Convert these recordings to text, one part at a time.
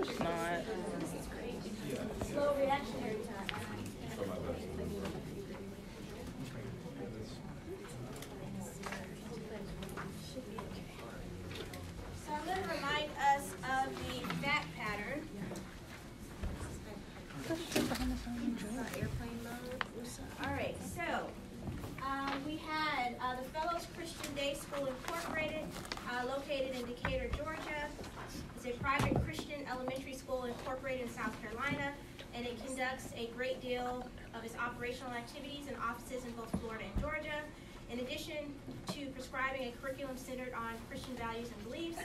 it's not. Slow reactionary time. So I'm going to remind us of the fact pattern. Airplane mode. All right, so um, we had uh, the Fellows Christian Day School Incorporated, uh, located in Decatur, Georgia. It's a private Christian elementary school incorporated in South Carolina, and it conducts a great deal of its operational activities in offices in both Florida and Georgia. In addition to prescribing a curriculum centered on Christian values and beliefs,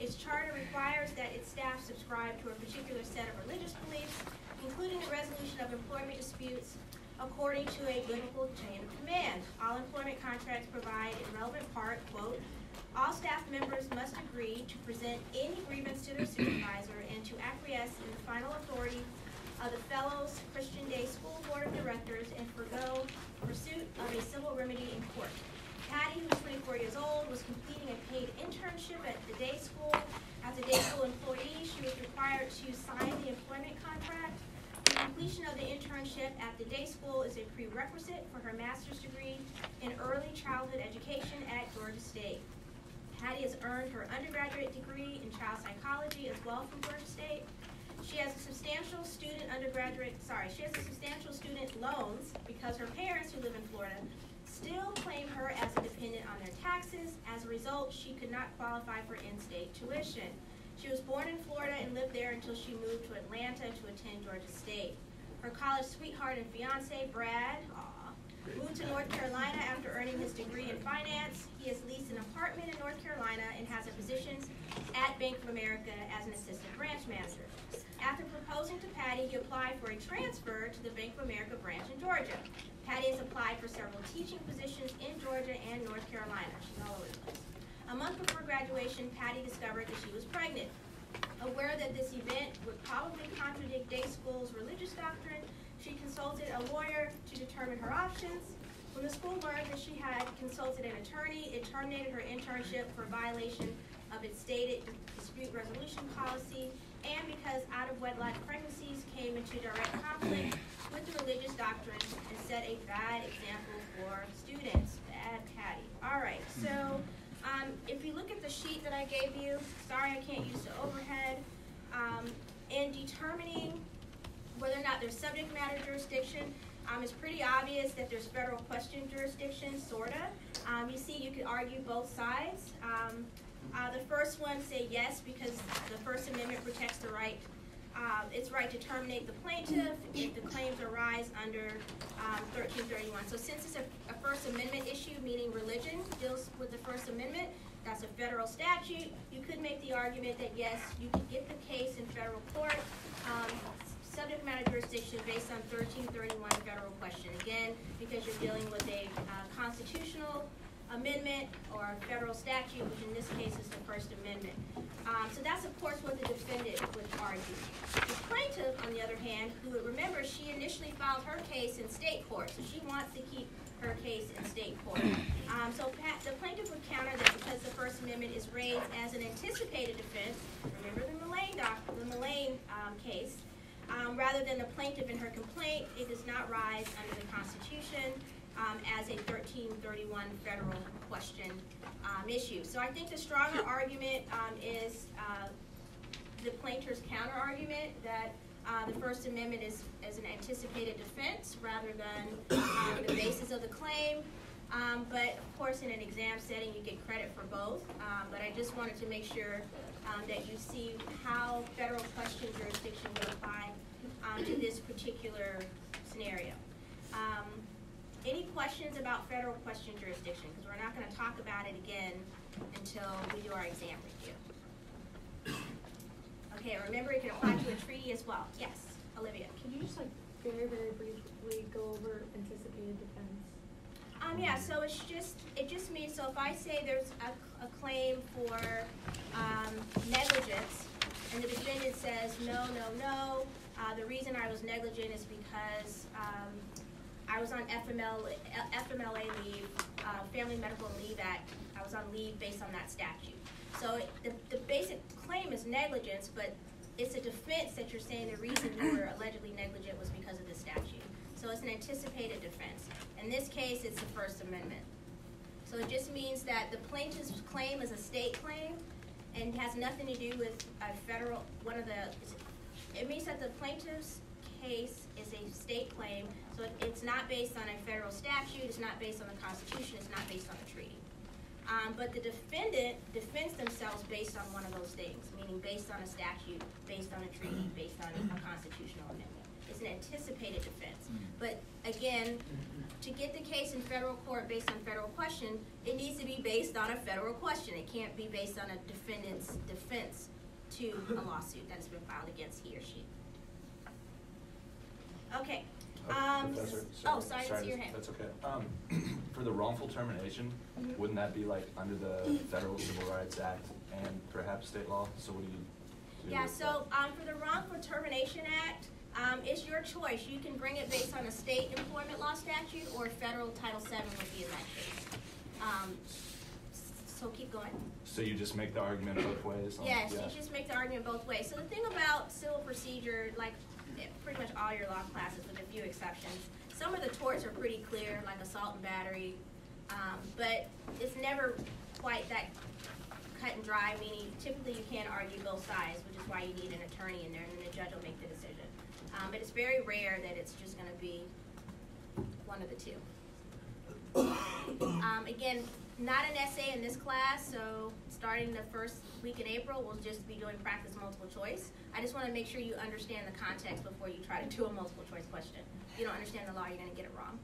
its charter requires that its staff subscribe to a particular set of religious beliefs, including the resolution of employment disputes according to a biblical chain of command. All employment contracts provide in relevant part, quote, all staff members must agree to present any grievance to their supervisor and to acquiesce in the final authority of the Fellows Christian Day School Board of Directors and forego pursuit of a civil remedy in court. Patty, who's 24 years old, was completing a paid internship at the day school. As a day school employee, she was required to sign the employment contract. The completion of the internship at the day school is a prerequisite for her master's degree in early childhood education at Georgia State. Patty has earned her undergraduate degree in child psychology as well from Georgia State. She has a substantial student undergraduate, sorry, she has a substantial student loans because her parents who live in Florida still claim her as a dependent on their taxes. As a result, she could not qualify for in-state tuition. She was born in Florida and lived there until she moved to Atlanta to attend Georgia State. Her college sweetheart and fiance, Brad, moved to North Carolina after earning his degree in finance. He has leased an apartment in North Carolina and has a position at Bank of America as an assistant branch manager. After proposing to Patty, he applied for a transfer to the Bank of America branch in Georgia. Patty has applied for several teaching positions in Georgia and North Carolina. She's all over the place. A month before graduation, Patty discovered that she was pregnant. Aware that this event would probably contradict day school's religious doctrine, she consulted a lawyer to determine her options. When the school learned that she had consulted an attorney, it terminated her internship for violation of its stated dispute resolution policy and because out of wedlock pregnancies came into direct conflict with the religious doctrine and set a bad example for students. Bad Patty. All right, so um, if you look at the sheet that I gave you, sorry I can't use the overhead, um, in determining whether or not there's subject matter jurisdiction, um, it's pretty obvious that there's federal question jurisdiction, sorta. Um, you see, you could argue both sides. Um, uh, the first one say yes because the First Amendment protects the right, uh, its right to terminate the plaintiff if the claims arise under um, 1331. So since it's a, a First Amendment issue, meaning religion deals with the First Amendment, that's a federal statute. You could make the argument that yes, you could get the case in federal court. Um, subject matter jurisdiction based on 1331 federal question. Again, because you're dealing with a uh, constitutional amendment or federal statute, which in this case is the First Amendment. Um, so of course what the defendant would argue. The plaintiff, on the other hand, who remember she initially filed her case in state court, so she wants to keep her case in state court. Um, so the plaintiff would counter that because the First Amendment is raised as an anticipated defense. Remember the Mullane doc, the Mullane um, case. Um, rather than the plaintiff in her complaint, it does not rise under the Constitution um, as a 1331 federal question um, issue. So I think the stronger argument um, is uh, the plaintiff's counter argument that uh, the First Amendment is, is an anticipated defense rather than um, the basis of the claim. Um, but of course, in an exam setting, you get credit for both. Um, but I just wanted to make sure um, that you see how federal question jurisdiction would apply to this particular scenario. Um, any questions about federal question jurisdiction? Because we're not going to talk about it again until we do our exam review. Okay, remember it can apply to a treaty as well. Yes, Olivia. Can you just like very, very briefly go over anticipated defense? Um, yeah, so it's just, it just means, so if I say there's a, a claim for, um, negligence, and the defendant says, no, no, no, uh, the reason I was negligent is because, um, I was on FML, FMLA leave, uh, Family Medical Leave Act, I was on leave based on that statute. So the, the basic claim is negligence, but it's a defense that you're saying the reason you were allegedly negligent was because of the statute. So it's an anticipated defense. In this case, it's the First Amendment. So it just means that the plaintiff's claim is a state claim and has nothing to do with a federal, one of the, it means that the plaintiff's case is a state claim, so it- it's not based on a federal statute, it's not based on the Constitution, it's not based on a treaty. Um, but the defendant defends themselves based on one of those things, meaning based on a statute, based on a treaty, based on a constitutional amendment. It's an anticipated defense. But again, to get the case in federal court based on federal question, it needs to be based on a federal question. It can't be based on a defendant's defense to a lawsuit that has been filed against he or she. Okay, um, Professor, oh, sorry, see your hand. That's okay. Um, for the wrongful termination, Mhm. wouldn't that be like under the Federal Civil Rights Act and perhaps state law? So what do you do? Yeah, so, um, for the Wrongful Termination Act, um, it's your choice. You can bring it based on a state employment law statute or federal Title VII would be in that case. Um, so keep going. So you just make the argument both ways? Yes, yeah. you just make the argument both ways. So the thing about civil procedure, like pretty much all your law classes with a few exceptions, some of the torts are pretty clear, like assault and battery, um, but it's never quite that cut and dry, meaning typically you can't argue both sides, which is why you need an attorney in there, and then the judge will make the decision. Um, but it's very rare that it's just gonna be one of the two. Um, again, not an essay in this class, so starting the first week in April, we'll just be doing practice multiple choice. I just wanna make sure you understand the context before you try to do a multiple choice question. If you don't understand the law, you're gonna get it wrong.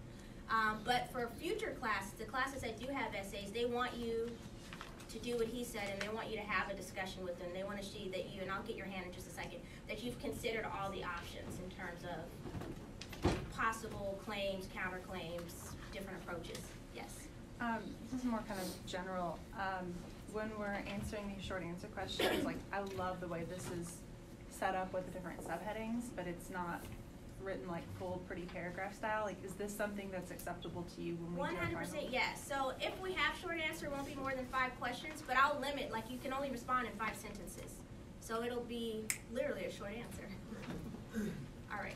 Um, but for future classes, the classes that do have essays, they want you to do what he said, and they want you to have a discussion with them. They wanna see that you, and I'll get your hand in just a second, that you've considered all the options in terms of possible claims, counterclaims, different approaches. Yes. Um, this is more kind of general. Um, when we're answering these short answer questions, like I love the way this is set up with the different subheadings, but it's not written like full pretty paragraph style. Like, is this something that's acceptable to you when we One do our hundred percent final? yes. So if we have short answer, it won't be more than five questions, but I'll limit, like, you can only respond in five sentences. So it'll be literally a short answer. All right.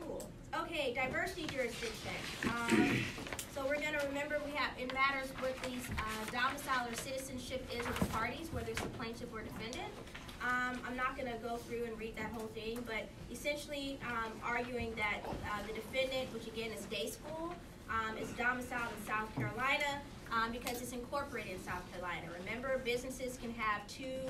Cool. Okay, diversity jurisdiction. Um, so we're gonna remember we have, it matters what these, uh, domicile or citizenship is of the parties, whether it's the plaintiff or defendant. Um, I'm not gonna go through and read that whole thing, but essentially, um, arguing that, uh, the defendant, which again is day school, um, is domiciled in South Carolina, um, because it's incorporated in South Carolina. Remember, businesses can have two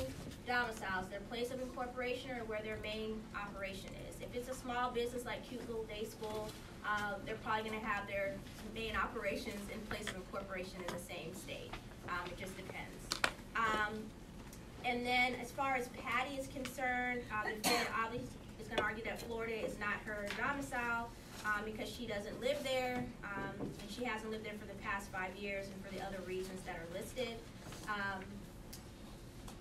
domiciles, their place of incorporation or where their main operation is. If it's a small business like Cute Little Day School, uh, they're probably gonna have their main operations and place of incorporation in the same state. Um, it just depends. Um, and then as far as Patty is concerned, uh, the defendant obviously is gonna argue that Florida is not her domicile, um, because she doesn't live there, um, and she hasn't lived there for the past five years and for the other reasons that are listed. Um,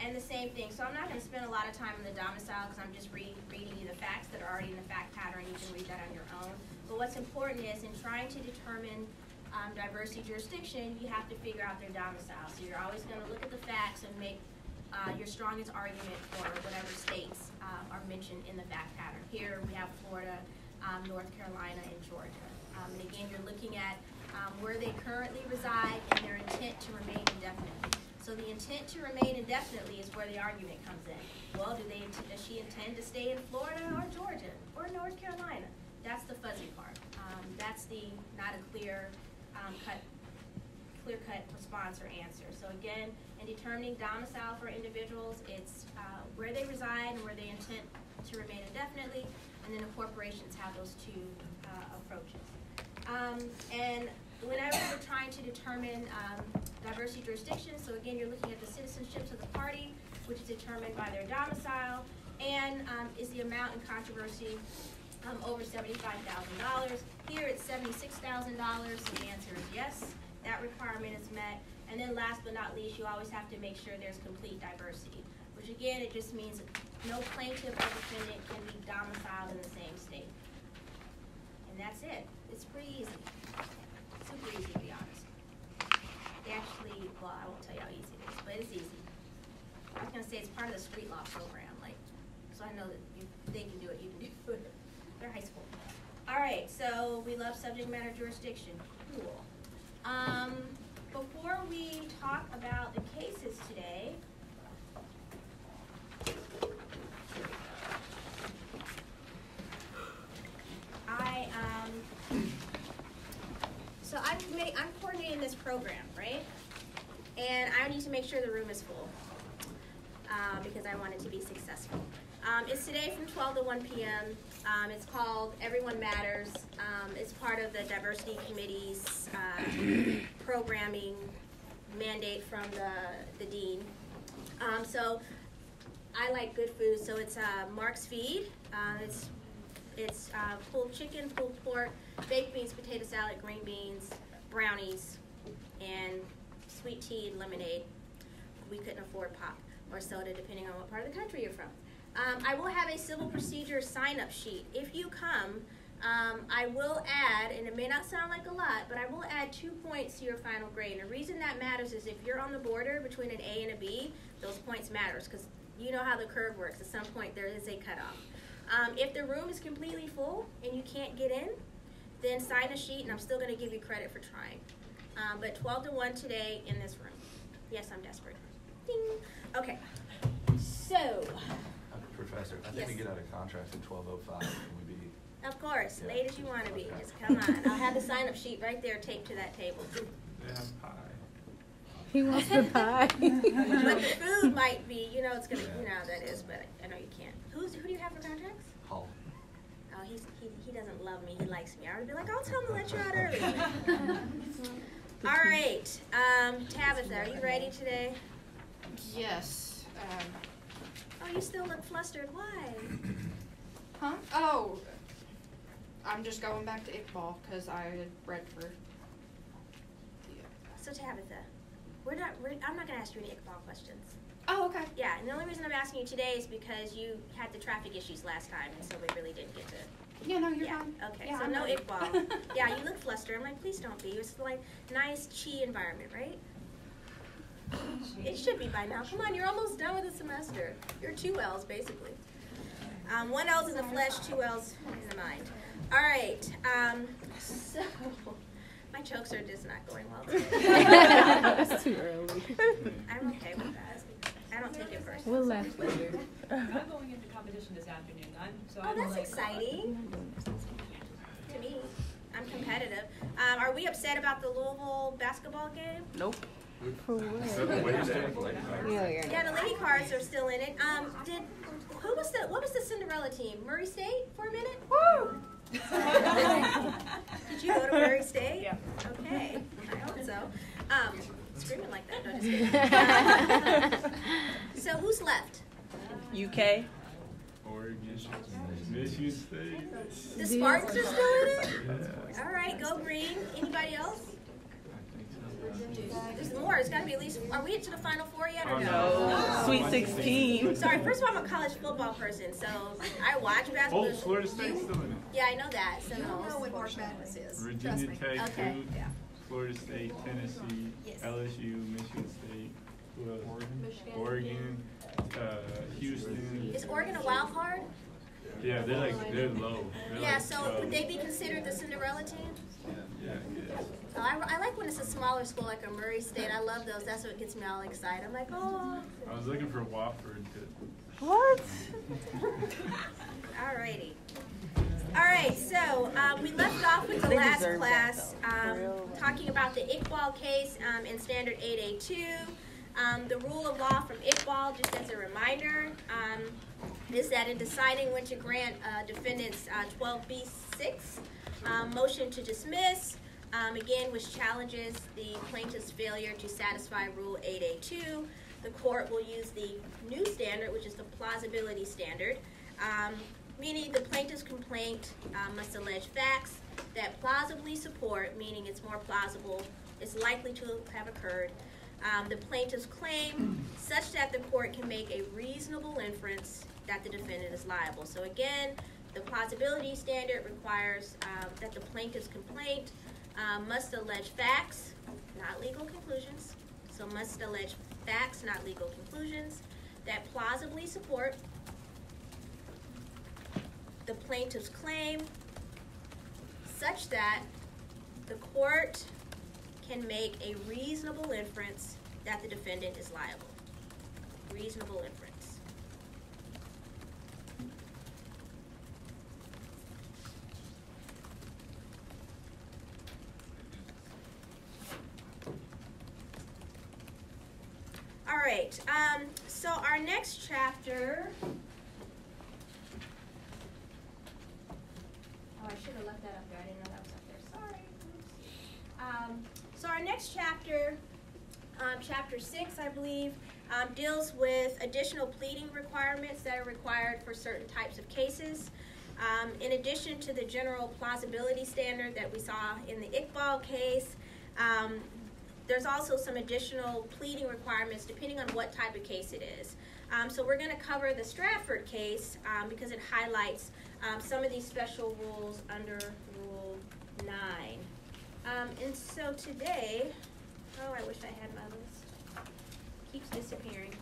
and the same thing, so I'm not gonna spend a lot of time on the domicile, cause I'm just re- reading you the facts that are already in the fact pattern, you can read that on your own. But what's important is in trying to determine, um, diversity jurisdiction, you have to figure out their domicile. So you're always gonna look at the facts and make, uh, your strongest argument for whatever states, uh, are mentioned in the fact pattern. Here, we have Florida, um, North Carolina, and Georgia. Um, and again, you're looking at, um, where they currently reside and their intent to remain indefinitely. So the intent to remain indefinitely is where the argument comes in. Well, do they, does she intend to stay in Florida or Georgia or North Carolina? That's the fuzzy part. Um, that's the, not a clear, um, cut, clear-cut response or answer. So again, in determining domicile for individuals, it's, uh, where they reside and where they intend to remain indefinitely, and then the corporations have those two, uh, approaches. Um, and whenever we're trying to determine, um, diversity jurisdiction, so again, you're looking at the citizenships of the party, which is determined by their domicile, and, um, is the amount in controversy, um, over seventy-five thousand dollars. Here it's seventy-six thousand dollars, so the answer is yes, that requirement is met. And then last but not least, you always have to make sure there's complete diversity, which again, it just means no plaintiff or defendant can be domiciled in the same state. And that's it. It's pretty easy. Super easy, to be honest. They actually, well, I won't tell you how easy it is, but it's easy. I was going to say it's part of the street law program, like, so I know that you, they can do it, you can do it. They're high school. All right, so we love subject matter jurisdiction. Cool. Um, before we talk about the cases today, I, um, so I'm I'm coordinating this program, right? And I need to make sure the room is full, uh, because I want it to be successful. Um, it's today from twelve to one PM. Um, it's called Everyone Matters. Um, it's part of the diversity committee's, uh, programming mandate from the, the dean. Um, so I like good food, so it's, uh, Mark's Feed. Uh, it's, it's, uh, pulled chicken, pulled pork, baked beans, potato salad, green beans, brownies, and sweet tea and lemonade. We couldn't afford pop or soda depending on what part of the country you're from. Um, I will have a civil procedure sign-up sheet. If you come, um, I will add, and it may not sound like a lot, but I will add two points to your final grade. And the reason that matters is if you're on the border between an A and a B, those points matters because you know how the curve works. At some point, there is a cutoff. Um, if the room is completely full and you can't get in, then sign a sheet, and I'm still going to give you credit for trying. Um, but 12 to 1 today in this room. Yes, I'm desperate. Ding. Okay. So, Professor, I think we get out of contract at twelve oh five, can we be? of course, Yeah. late as you want to be. Okay. Just come on. I'll have the sign up sheet right there taped to that table. They have pie. He wants the pie. but the food might be, you know, it's going to, you know how that is, but I know you can't. Who's, who do you have for contracts? Hall. Oh, he's, he, he doesn't love me. He likes me. I would be like, I'll tell him to let you out early. All right. Um, Tabitha, are you ready today? Yes. Um, Oh, you still look flustered. Why? huh? Oh, I'm just going back to Iqbal because I had read for. So Tabitha, we're not. We're, I'm not going to ask you any Iqbal questions. Oh, okay. Yeah, and the only reason I'm asking you today is because you had the traffic issues last time, and so we really didn't get to. Yeah, no, you're yeah. fine. Okay. Yeah, so I'm no ready. Iqbal. yeah, you look flustered. I'm like, please don't be. It's like nice chi environment, right? It should be by now. Come on, you're almost done with the semester. You're two L's basically. Um, one L's in the flesh, two L's in the mind. All right. Um, so my jokes are just not going well today. It's too early. I'm okay with that. I don't take it personally. We'll laugh later. I'm going into competition this afternoon. I'm, so Oh, I'm that's like, exciting. To me, I'm competitive. Um, are we upset about the Louisville basketball game? Nope. For So the what? way Yeah, yeah. Yeah, the lady cards are still in it. Um, did who was the what was the Cinderella team? Murray State for a minute. Woo! did you go to Murray State? Yeah. Okay, I hope so. Um, screaming like that. No, just kidding. so who's left? UK. Michigan State. The Spartans are still in it. Yeah. All right, go green. Anybody else? I think so. There's more. It's got to be at least. Are we into the final four yet or Oh, no? No. Sweet 16. Sorry. First of all, I'm a college football person, so I watch basketball. Oh, Florida State's still in it. Yeah, I know that. So you know what March Madness is. Virginia Tech, Okay. Duke, Florida State, Tennessee, Yes. LSU, Michigan State, who else? Oregon, uh, Houston. Is Oregon a wild card? Yeah, they're like they're low. They're Yeah. like So 12. would they be considered the Cinderella team? Yeah, yeah, guess. Oh, I, I like when it's a smaller school like a Murray State. I love those. That's what gets me all excited. I'm like, oh. I was looking for Wofford to. What? Alrighty. All right, so um, we left off with the They last deserve that, class um, talking about the Iqbal case um, in Standard 8A2. Um, the rule of law from Iqbal, just as a reminder, um, is that in deciding when to grant uh, defendants uh, 12B6 um, motion to dismiss, um, again, which challenges the plaintiff's failure to satisfy Rule 8A2, the court will use the new standard, which is the plausibility standard, um, meaning the plaintiff's complaint uh, must allege facts that plausibly support, meaning it's more plausible, it's likely to have occurred, um, the plaintiff's claim such that the court can make a reasonable inference that the defendant is liable. So again, the plausibility standard requires um, that the plaintiff's complaint um, must allege facts, not legal conclusions. So must allege facts, not legal conclusions, that plausibly support the plaintiff's claim such that the court can make a reasonable inference that the defendant is liable. Reasonable inference. All um, so our next chapter. Oh, I should have left that up there. I didn't know that was up there. Sorry. Um, so our next chapter, um, chapter six, I believe, um, deals with additional pleading requirements that are required for certain types of cases. Um, in addition to the general plausibility standard that we saw in the Iqbal case, um, there's also some additional pleading requirements depending on what type of case it is. Um, so we're going to cover the Stradford case um, because it highlights um, some of these special rules under Rule 9. Um, and so today, oh, I wish I had my list. Keeps disappearing.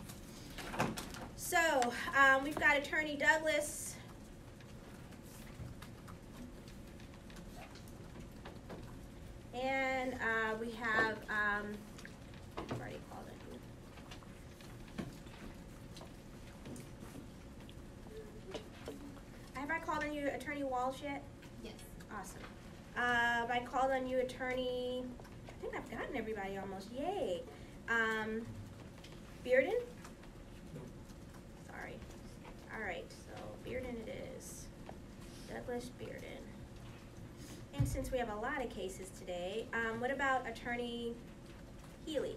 So um, we've got Attorney Douglas. And uh, we have, um, I've already called it. Have I called on you, Attorney Walsh yet? Yes. Awesome. Uh, have I called on you, Attorney? I think I've gotten everybody almost. Yay. Um, Bearden? Sorry. All right. So Bearden it is. Douglas Bearden. And since we have a lot of cases today, um, what about Attorney Healy?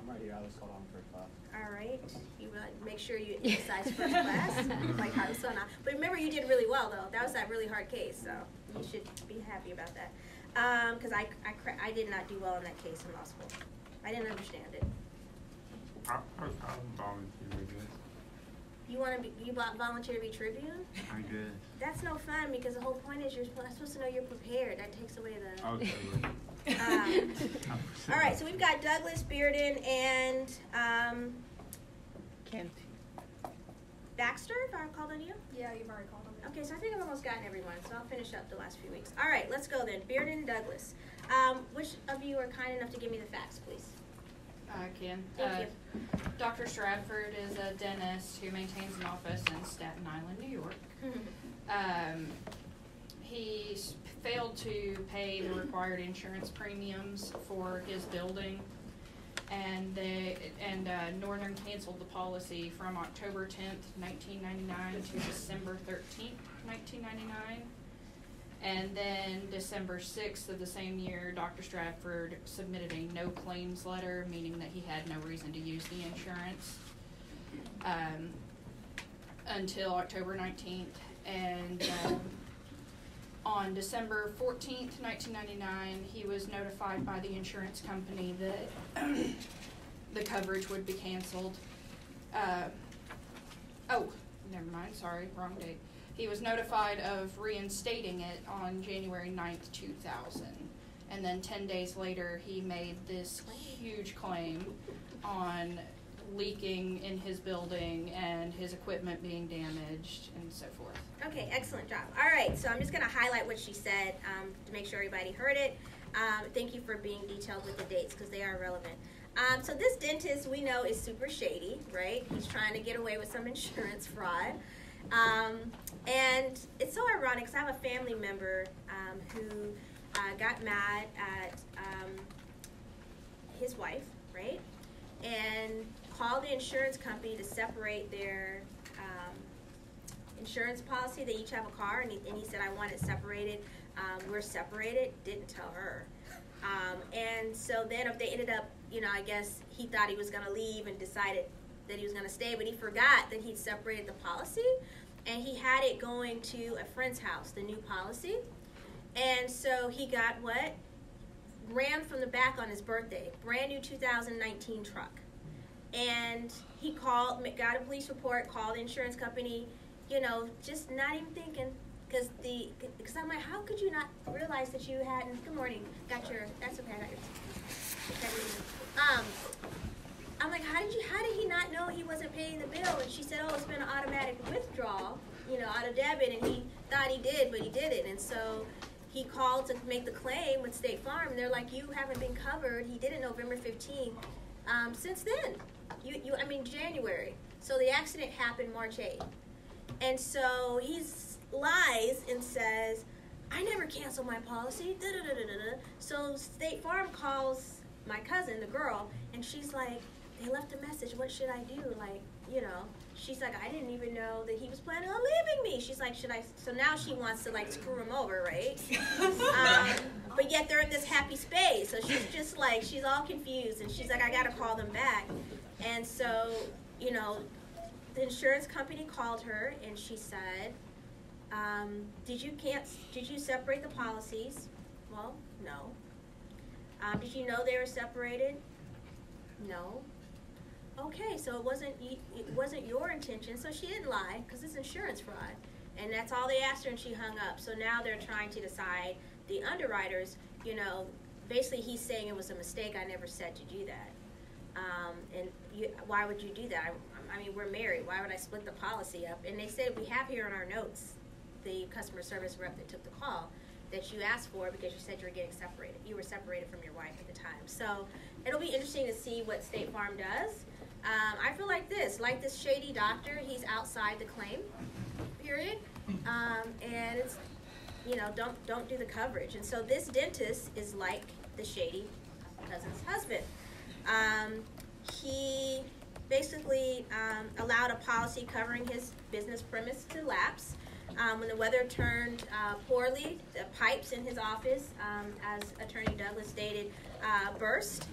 I'm right here. I was called on for class. All right, you want make sure you emphasize first class, like I was so not. But remember, you did really well though. That was that really hard case, so you should be happy about that. Um, because I, I, cra- I did not do well in that case in law school. I didn't understand it. I, I was, I was volunteer, I guess. You want to be, you vo- volunteer to be Tribune? I guess. That's no fun because the whole point is you're supposed supposed to know you're prepared. That takes away the. Okay. Um, all right, so we've got Douglas Bearden and um, Can't. Baxter. If I called on you. Yeah, you've already called them. Okay, so I think I've almost gotten everyone, so I'll finish up the last few weeks. All right, let's go then. Bearden and Douglas. Um, which of you are kind enough to give me the facts, please? I can. Thank Uh, you. Dr. Stradford is a dentist who maintains an office in Staten Island, New York. Um, he failed to pay the required insurance premiums for his building. And they, and, uh, Northern canceled the policy from October tenth, nineteen ninety-nine to December thirteenth, nineteen ninety-nine. And then December sixth of the same year, Dr. Stradford submitted a no claims letter, meaning that he had no reason to use the insurance. Um, until October nineteenth, and, um, on December fourteenth, nineteen ninety-nine, he was notified by the insurance company that the coverage would be canceled. Uh, oh, never mind, sorry, wrong date. He was notified of reinstating it on January 9th, two thousand. And then ten days later, he made this huge claim on leaking in his building and his equipment being damaged and so forth. Okay, excellent job. All right, so I'm just going to highlight what she said um, to make sure everybody heard it. Um, thank you for being detailed with the dates because they are relevant. Um, so this dentist we know is super shady, right? He's trying to get away with some insurance fraud. Um, and it's so ironic because I have a family member um, who uh, got mad at um, his wife, right? And called the insurance company to separate their um, insurance policy. They each have a car, and he, and he said, I want it separated. Um, we're separated. Didn't tell her. Um, and so then if they ended up, you know, I guess he thought he was going to leave and decided that he was going to stay, but he forgot that he'd separated the policy. And he had it going to a friend's house, the new policy. And so he got what? Ran from the back on his birthday. Brand new 2019 truck and he called, got a police report, called the insurance company, you know, just not even thinking, because the, because I'm like, how could you not realize that you hadn't? Good morning, got your, that's okay, I got your. Um, I'm like, how did you, how did he not know he wasn't paying the bill? And she said, oh, it's been an automatic withdrawal, you know, out of debit, and he thought he did, but he didn't, and so he called to make the claim with State Farm, and they're like, "You haven't been covered." He did it November 15. Um, since then, you, you, I mean January. So the accident happened March 8. And so he lies and says, I never canceled my policy. Da, da, da. So State Farm calls my cousin, the girl, and she's like, they left a message. What should I do? Like, you know, she's like, I didn't even know that he was planning on leaving me. She's like, should I? So now she wants to like screw him over, right? um, but yet they're in this happy space. So she's just like, she's all confused, and she's like, I gotta call them back. And so, you know, the insurance company called her, and she said, um, did you can't, did you separate the policies? Well, no. Um, did you know they were separated? No. Okay, so it wasn't, it wasn't your intention, so she didn't lie, because it's insurance fraud. And that's all they asked her, and she hung up. So now they're trying to decide, the underwriters, you know, basically he's saying it was a mistake, I never said to do that. Um, and you, why would you do that? I, I mean, we're married, why would I split the policy up? And they said, we have here in our notes, the customer service rep that took the call, that you asked for because you said you were getting separated. You were separated from your wife at the time. So it'll be interesting to see what State Farm does. Um, I feel like this, like this shady doctor, he's outside the claim period, um, and it's, you know, don't don't do the coverage. And so this dentist is like the shady cousin's husband. Um, he basically um, allowed a policy covering his business premise to lapse. Um, when the weather turned uh, poorly, the pipes in his office, um, as Attorney Douglas stated, uh, burst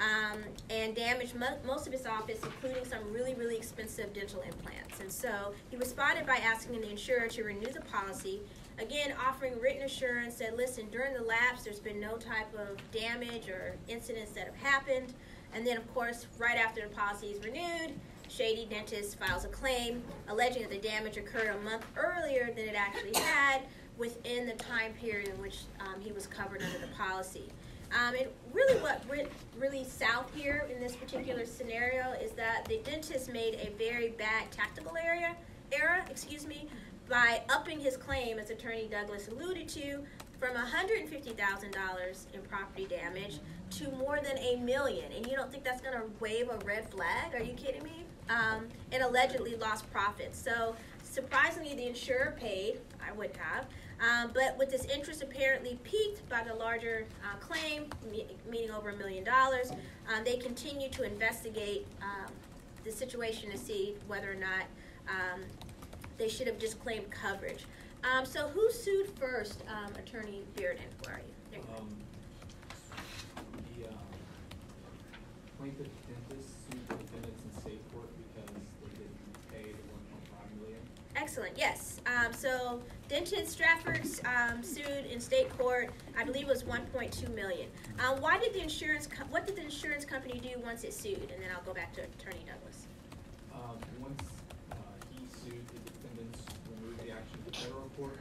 um, and damaged mo- most of his office, including some really, really expensive dental implants. And so he responded by asking the insurer to renew the policy, again offering written assurance that, listen, during the lapse, there's been no type of damage or incidents that have happened. And then, of course, right after the policy is renewed, Shady Dentist files a claim alleging that the damage occurred a month earlier than it actually had within the time period in which um, he was covered under the policy. Um, and really, what went really south here in this particular scenario is that the dentist made a very bad tactical area error, excuse me, by upping his claim, as Attorney Douglas alluded to, from $150,000 in property damage to more than a million. And you don't think that's going to wave a red flag? Are you kidding me? Um, and allegedly lost profits. So surprisingly, the insurer paid. I would have. Um, but with this interest apparently peaked by the larger uh, claim, me- meaning over a million dollars, um, they continue to investigate um, the situation to see whether or not um, they should have just claimed coverage. Um, so who sued first, um, Attorney Bearden? Where are you? You the, um, plaintiff dentist sued the defendants in state court because they didn't pay the one point five million. Excellent, yes. Um, so Denton Stradford um, sued in state court, I believe it was 1.2 million. Um, why did the insurance, what did the insurance company do once it sued? And then I'll go back to Attorney Douglas. Um, once, uh, he sued, the defendants removed the action to federal court.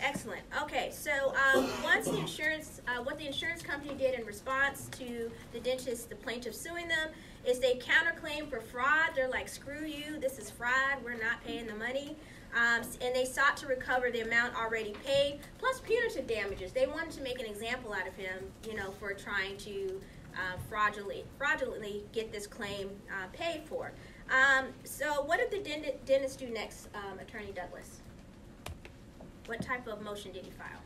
Excellent. Okay, so um, once the insurance, uh, what the insurance company did in response to the dentist, the plaintiff suing them, is they counterclaim for fraud. They're like, screw you, this is fraud, we're not paying the money. Um, and they sought to recover the amount already paid, plus punitive damages. They wanted to make an example out of him, you know, for trying to uh, fraudulently, fraudulently get this claim uh, paid for. Um, so, what did the dentist do next, um, Attorney Douglas? What type of motion did he file?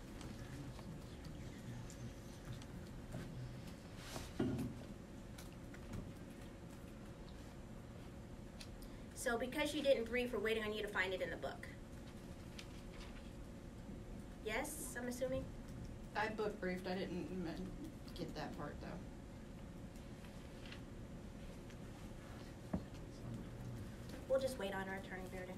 So because you didn't brief, we're waiting on you to find it in the book. Yes, I'm assuming? I book briefed, I didn't get that part though. We'll just wait on our attorney, Bearden.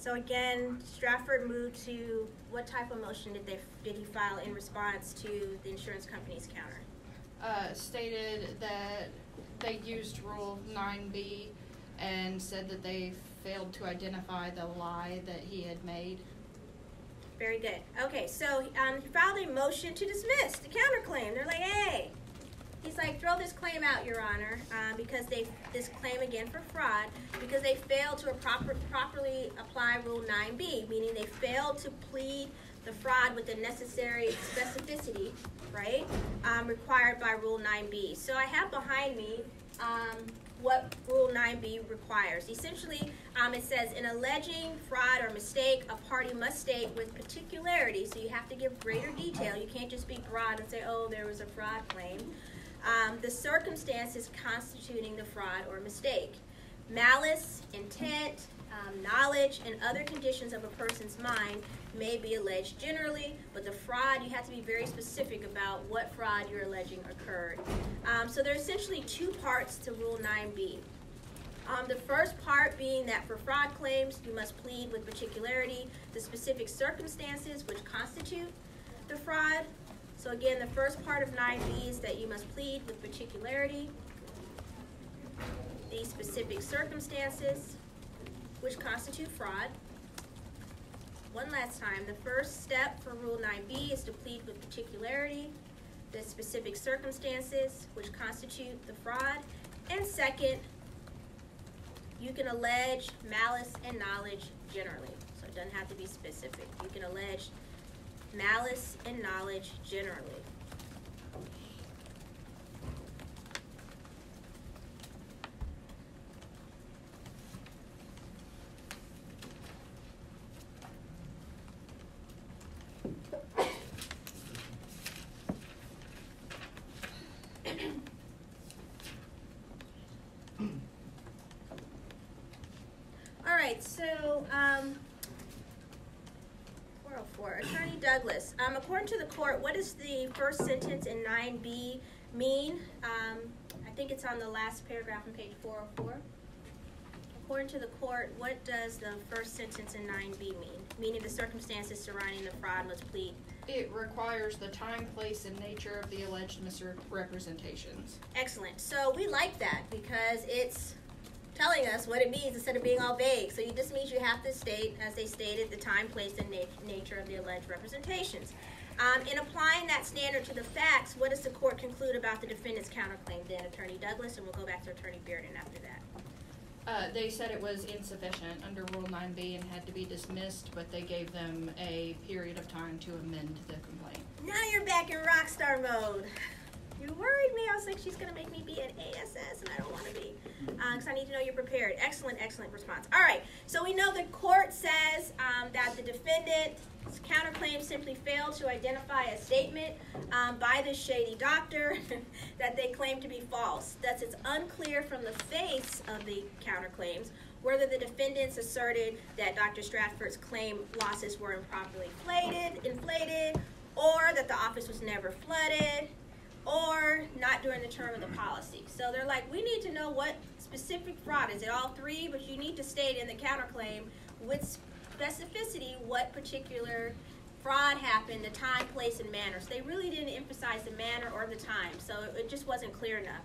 So again, Stradford moved to, what type of motion did they, did he file in response to the insurance company's counter? Uh, stated that they used Rule nine B and said that they failed to identify the lie that he had made. Very good. Okay, so um, he filed a motion to dismiss the counterclaim. They're like, hey, He's like, throw this claim out, Your Honor, uh, because they this claim again for fraud because they failed to proper, properly apply Rule 9B, meaning they failed to plead the fraud with the necessary specificity, right, um, required by Rule 9B. So I have behind me um, what Rule 9B requires. Essentially, um, it says in alleging fraud or mistake, a party must state with particularity, so you have to give greater detail. You can't just be broad and say, oh, there was a fraud claim. Um, the circumstances constituting the fraud or mistake. Malice, intent, um, knowledge, and other conditions of a person's mind may be alleged generally, but the fraud, you have to be very specific about what fraud you're alleging occurred. Um, so there are essentially two parts to Rule 9b. Um, the first part being that for fraud claims, you must plead with particularity the specific circumstances which constitute the fraud. So again, the first part of 9b is that you must plead with particularity the specific circumstances which constitute fraud. One last time, the first step for Rule 9b is to plead with particularity the specific circumstances which constitute the fraud. And second, you can allege malice and knowledge generally. So it doesn't have to be specific. You can allege malice and knowledge generally. All right, so, um, 404, Attorney Douglas, um, according to the court, what does the first sentence in 9B mean? Um, I think it's on the last paragraph on page 404. According to the court, what does the first sentence in 9B mean? Meaning the circumstances surrounding the fraud must plead. It requires the time, place, and nature of the alleged misrepresentations. Excellent. So we like that because it's telling us what it means instead of being all vague. So it just means you have to state, as they stated, the time, place, and na- nature of the alleged representations. Um, in applying that standard to the facts, what does the court conclude about the defendant's counterclaim then, Attorney Douglas? And we'll go back to Attorney Bearden after that. Uh, they said it was insufficient under Rule 9B and had to be dismissed, but they gave them a period of time to amend the complaint. Now you're back in rockstar mode. You worried me. I was like, she's going to make me be an ASS, and I don't want to be. Because I need to know you're prepared. Excellent, excellent response. All right. So we know the court says um, that the defendant's counterclaim simply failed to identify a statement um, by the shady doctor that they claim to be false. Thus, it's unclear from the face of the counterclaims whether the defendants asserted that Dr. Stradford's claim losses were improperly inflated, inflated, or that the office was never flooded, or not during the term of the policy. So they're like, we need to know what specific fraud is it all three, but you need to state in the counterclaim with specificity what particular fraud happened, the time, place, and manner. So they really didn't emphasize the manner or the time, so it just wasn't clear enough.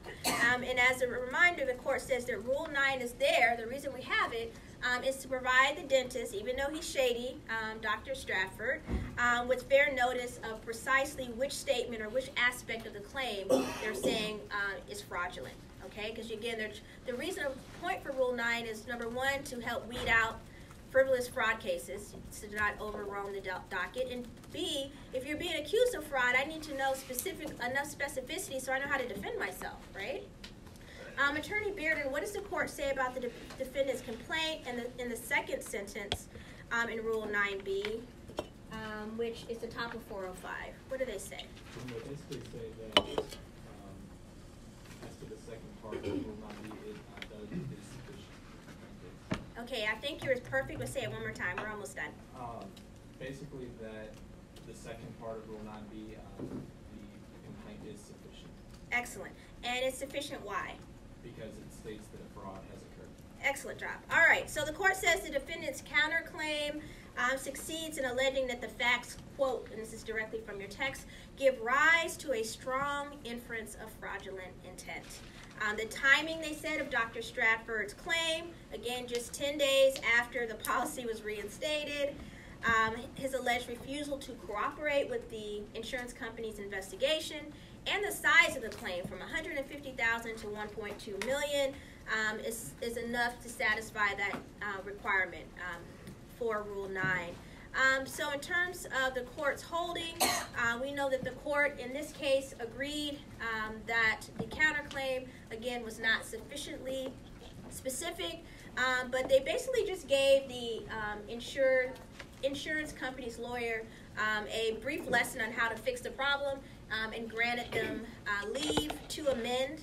Um, and as a reminder, the court says that Rule 9 is there. The reason we have it um, is to provide the dentist, even though he's shady, um, Dr. Stradford, um, with fair notice of precisely which statement or which aspect of the claim they're saying uh, is fraudulent. Okay, because again, the reason point for Rule 9 is number one, to help weed out frivolous fraud cases to not overwhelm the do- docket. And B, if you're being accused of fraud, I need to know specific enough specificity so I know how to defend myself, right? Um, Attorney Bearden, what does the court say about the de- defendant's complaint and the, in the second sentence um, in Rule 9B, um, which is the top of 405? What do they say? They basically say that, um, as to the second part of Rule 9B, it uh, does, is sufficient. Okay, I think yours perfect, but say it one more time. We're almost done. Um, basically that the second part of Rule 9B, um, the complaint is sufficient Excellent. And it's sufficient why? Because it states that a fraud has occurred. Excellent job. All right, so the court says the defendant's counterclaim um, succeeds in alleging that the facts, quote, and this is directly from your text, give rise to a strong inference of fraudulent intent. Um, the timing, they said, of Dr. Stradford's claim, again, just 10 days after the policy was reinstated, um, his alleged refusal to cooperate with the insurance company's investigation, and the size of the claim from 150,000 to 1.2 million um, is, is enough to satisfy that uh, requirement um, for Rule 9. Um, so in terms of the court's holding, uh, we know that the court in this case agreed um, that the counterclaim, again, was not sufficiently specific, um, but they basically just gave the um, insured, insurance company's lawyer um, a brief lesson on how to fix the problem um, and granted them uh, leave to amend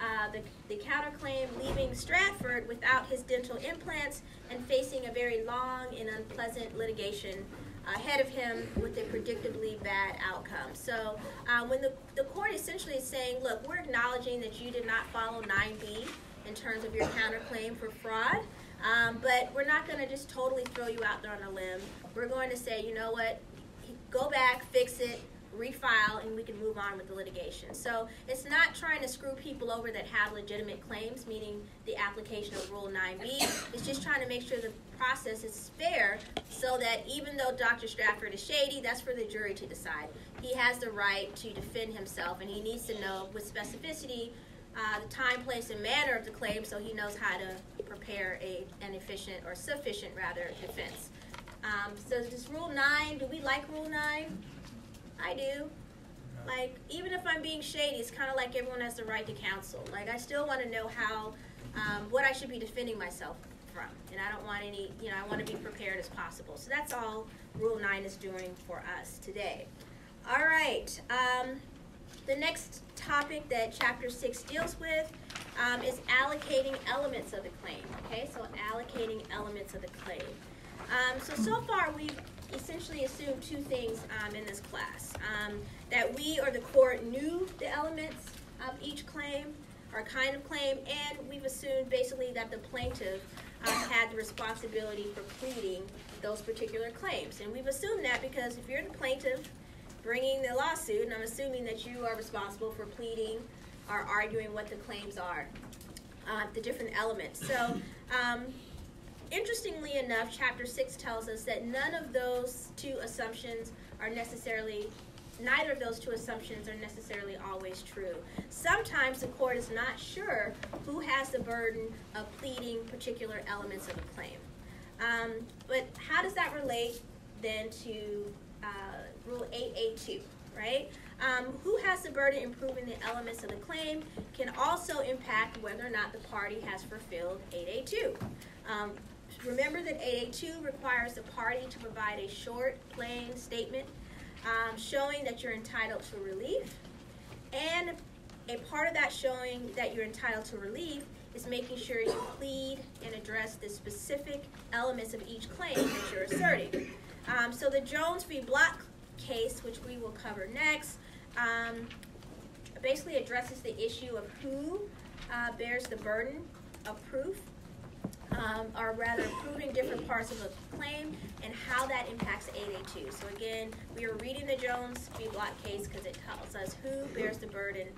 uh, the, the counterclaim, leaving Stradford without his dental implants and facing a very long and unpleasant litigation ahead of him with a predictably bad outcome. So uh, when the, the court essentially is saying, look, we're acknowledging that you did not follow 9B in terms of your counterclaim for fraud, um, but we're not going to just totally throw you out there on a limb. We're going to say, you know what, go back, fix it, refile, and we can move on with the litigation. So it's not trying to screw people over that have legitimate claims, meaning the application of Rule 9B. It's just trying to make sure the process is fair so that even though Dr. Stradford is shady, that's for the jury to decide. He has the right to defend himself, and he needs to know with specificity uh, the time, place, and manner of the claim so he knows how to prepare a, an efficient or sufficient, rather, defense. Um, so this Rule 9, do we like Rule 9? I do. Like, even if I'm being shady, it's kind of like everyone has the right to counsel. Like, I still want to know how, um, what I should be defending myself from. And I don't want any, you know, I want to be prepared as possible. So that's all Rule 9 is doing for us today. All right. Um, the next topic that Chapter 6 deals with um, is allocating elements of the claim. Okay, so allocating elements of the claim. Um, so, so far we've essentially assumed two things um, in this class. Um, that we or the court knew the elements of each claim or kind of claim, and we've assumed basically that the plaintiff um, had the responsibility for pleading those particular claims. And we've assumed that because if you're the plaintiff bringing the lawsuit, and I'm assuming that you are responsible for pleading or arguing what the claims are, uh, the different elements. So, um, interestingly enough, Chapter 6 tells us that none of those two assumptions are necessarily, neither of those two assumptions are necessarily always true. Sometimes the court is not sure who has the burden of pleading particular elements of a claim. Um, but how does that relate then to uh, Rule 8A2, right? Um, who has the burden in proving the elements of the claim can also impact whether or not the party has fulfilled 8A2. Um, remember that 8A2 requires the party to provide a short, plain statement um, showing that you're entitled to relief. And a part of that showing that you're entitled to relief is making sure you plead and address the specific elements of each claim that you're asserting. Um, so the Jones v. Bock case, which we will cover next, um, basically addresses the issue of who uh, bears the burden of proof, um, or rather proving different parts of a claim and how that impacts 8A2. So again, we are reading the Jones v. Bock case because it tells us who bears the burden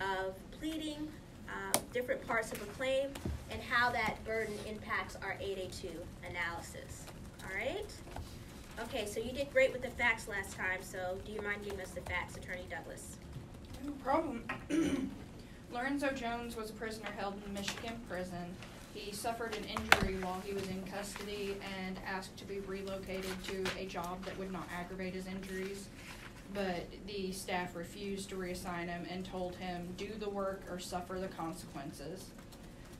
of pleading uh, different parts of a claim and how that burden impacts our 8A2 analysis. All right? Okay, so you did great with the facts last time, so do you mind giving us the facts, Attorney Douglas? No problem. Lorenzo Jones was a prisoner held in Michigan prison. He suffered an injury while he was in custody and asked to be relocated to a job that would not aggravate his injuries. But the staff refused to reassign him and told him, do the work or suffer the consequences.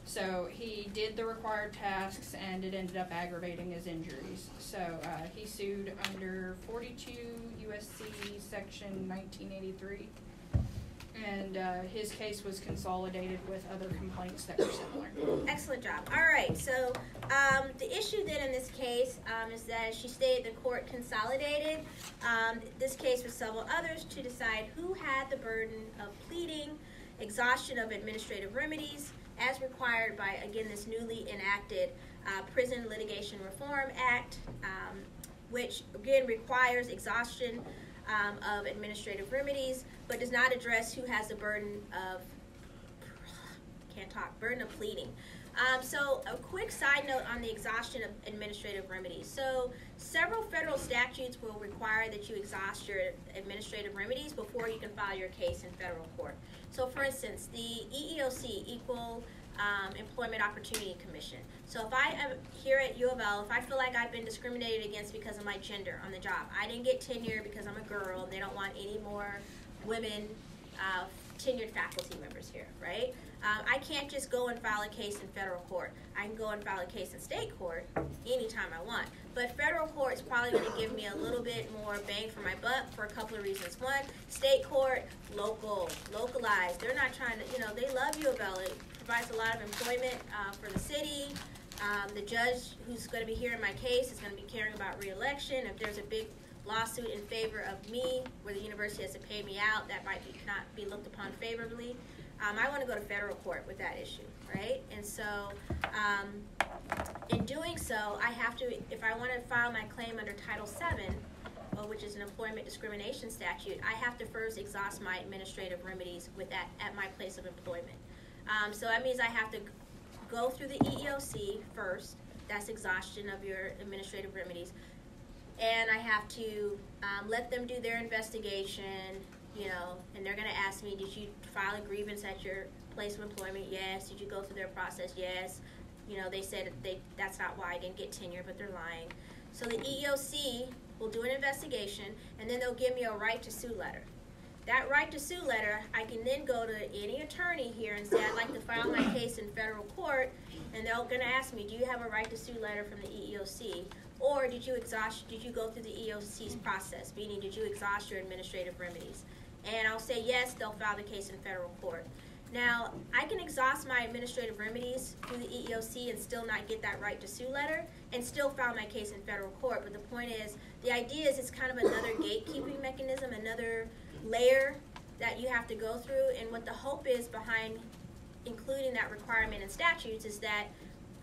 So he did the required tasks and it ended up aggravating his injuries. So uh, he sued under 42 USC section 1983. And uh, his case was consolidated with other complaints that were similar. Excellent job. All right, so um, the issue then in this case um, is that, she stated, the court consolidated um, this case with several others to decide who had the burden of pleading, exhaustion of administrative remedies, as required by, again, this newly enacted uh, Prison Litigation Reform Act, um, which, again, requires exhaustion um, of administrative remedies, but does not address who has the burden of, can't talk, burden of pleading. Um, so a quick side note on the exhaustion of administrative remedies. So several federal statutes will require that you exhaust your administrative remedies before you can file your case in federal court. So for instance, the EEOC, Equal um, Employment Opportunity Commission. So if I am here at U of L, if I feel like I've been discriminated against because of my gender on the job, I didn't get tenure because I'm a girl and they don't want any more women uh, tenured faculty members here, right? Um, I can't just go and file a case in federal court. I can go and file a case in state court anytime I want. But federal court is probably going to give me a little bit more bang for my buck for a couple of reasons. One, state court, local, localized. They're not trying to, you know, they love U of L. It provides a lot of employment uh, for the city. Um, the judge who's going to be hearing my case is going to be caring about reelection. If there's a big lawsuit in favor of me, where the university has to pay me out, that might be, not be looked upon favorably. Um, I want to go to federal court with that issue, right? And so, um, in doing so, I have to, if I want to file my claim under Title VII, which is an employment discrimination statute, I have to first exhaust my administrative remedies with that at my place of employment. Um, so that means I have to go through the EEOC first. That's exhaustion of your administrative remedies and I have to um, let them do their investigation, you know, and they're going to ask me, did you file a grievance at your place of employment? Yes. Did you go through their process? Yes. You know, they said they that's not why I didn't get tenure, but they're lying. So the EEOC will do an investigation, and then they'll give me a right to sue letter. That right to sue letter, I can then go to any attorney here and say, I'd like to file my case in federal court, and they're going to ask me, do you have a right to sue letter from the EEOC? Or did you exhaust, did you go through the EEOC's process, meaning did you exhaust your administrative remedies? And I'll say yes, they'll file the case in federal court. Now, I can exhaust my administrative remedies through the EEOC and still not get that right to sue letter and still file my case in federal court. But the point is, the idea is it's kind of another gatekeeping mechanism, another layer that you have to go through. And what the hope is behind including that requirement in statutes is that,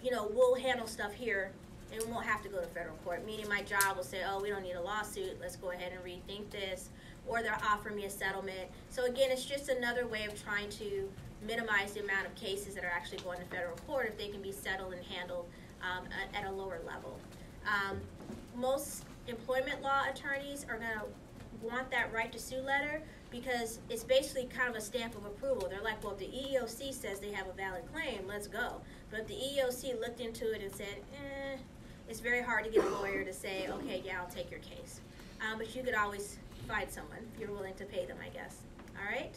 you know, we'll handle stuff here and we won't have to go to federal court. Meaning my job will say, oh, we don't need a lawsuit. Let's go ahead and rethink this. Or they'll offer me a settlement. So again, it's just another way of trying to minimize the amount of cases that are actually going to federal court if they can be settled and handled um, at, a lower level. Um, most employment law attorneys are going to want that right to sue letter because it's basically kind of a stamp of approval. They're like, well, if the EEOC says they have a valid claim, let's go. But if the EEOC looked into it and said, eh, it's very hard to get a lawyer to say, okay, yeah, I'll take your case. Um, but you could always find someone if you're willing to pay them, I guess. All right?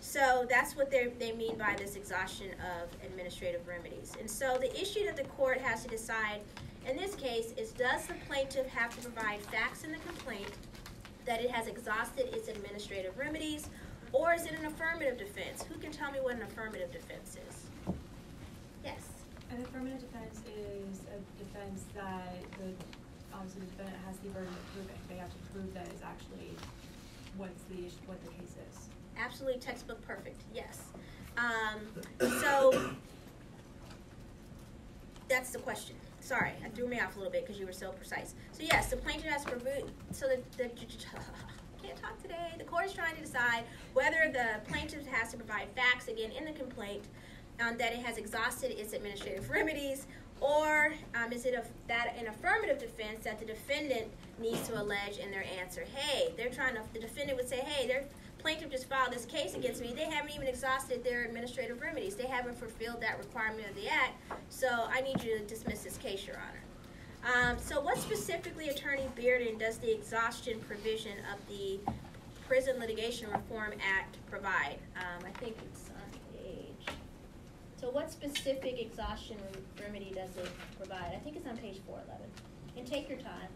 So that's what they mean by this exhaustion of administrative remedies. And so the issue that the court has to decide in this case is does the plaintiff have to provide facts in the complaint that it has exhausted its administrative remedies, or is it an affirmative defense? Who can tell me what an affirmative defense is? Yes. An affirmative defense is a defense that the, obviously the defendant has the burden of proving. They have to prove that it's actually what's the, issue- what the case is. Absolutely textbook perfect, yes. Um, so, that's the question. Sorry, I threw me off a little bit because you were so precise. So yes, the plaintiff has to so the, the, can't talk today. The court is trying to decide whether the plaintiff has to provide facts, again, in the complaint, um, that it has exhausted its administrative remedies, or um, is it a, that an affirmative defense that the defendant needs to allege in their answer? Hey, they're trying to, the defendant would say, hey, their plaintiff just filed this case against me. They haven't even exhausted their administrative remedies. They haven't fulfilled that requirement of the act. So I need you to dismiss this case, Your Honor. Um, so what specifically, Attorney Bearden, does the exhaustion provision of the Prison Litigation Reform Act provide? Um, I think it's on page. So what specific exhaustion remedy does it provide? I think it's on page four eleven. And take your time.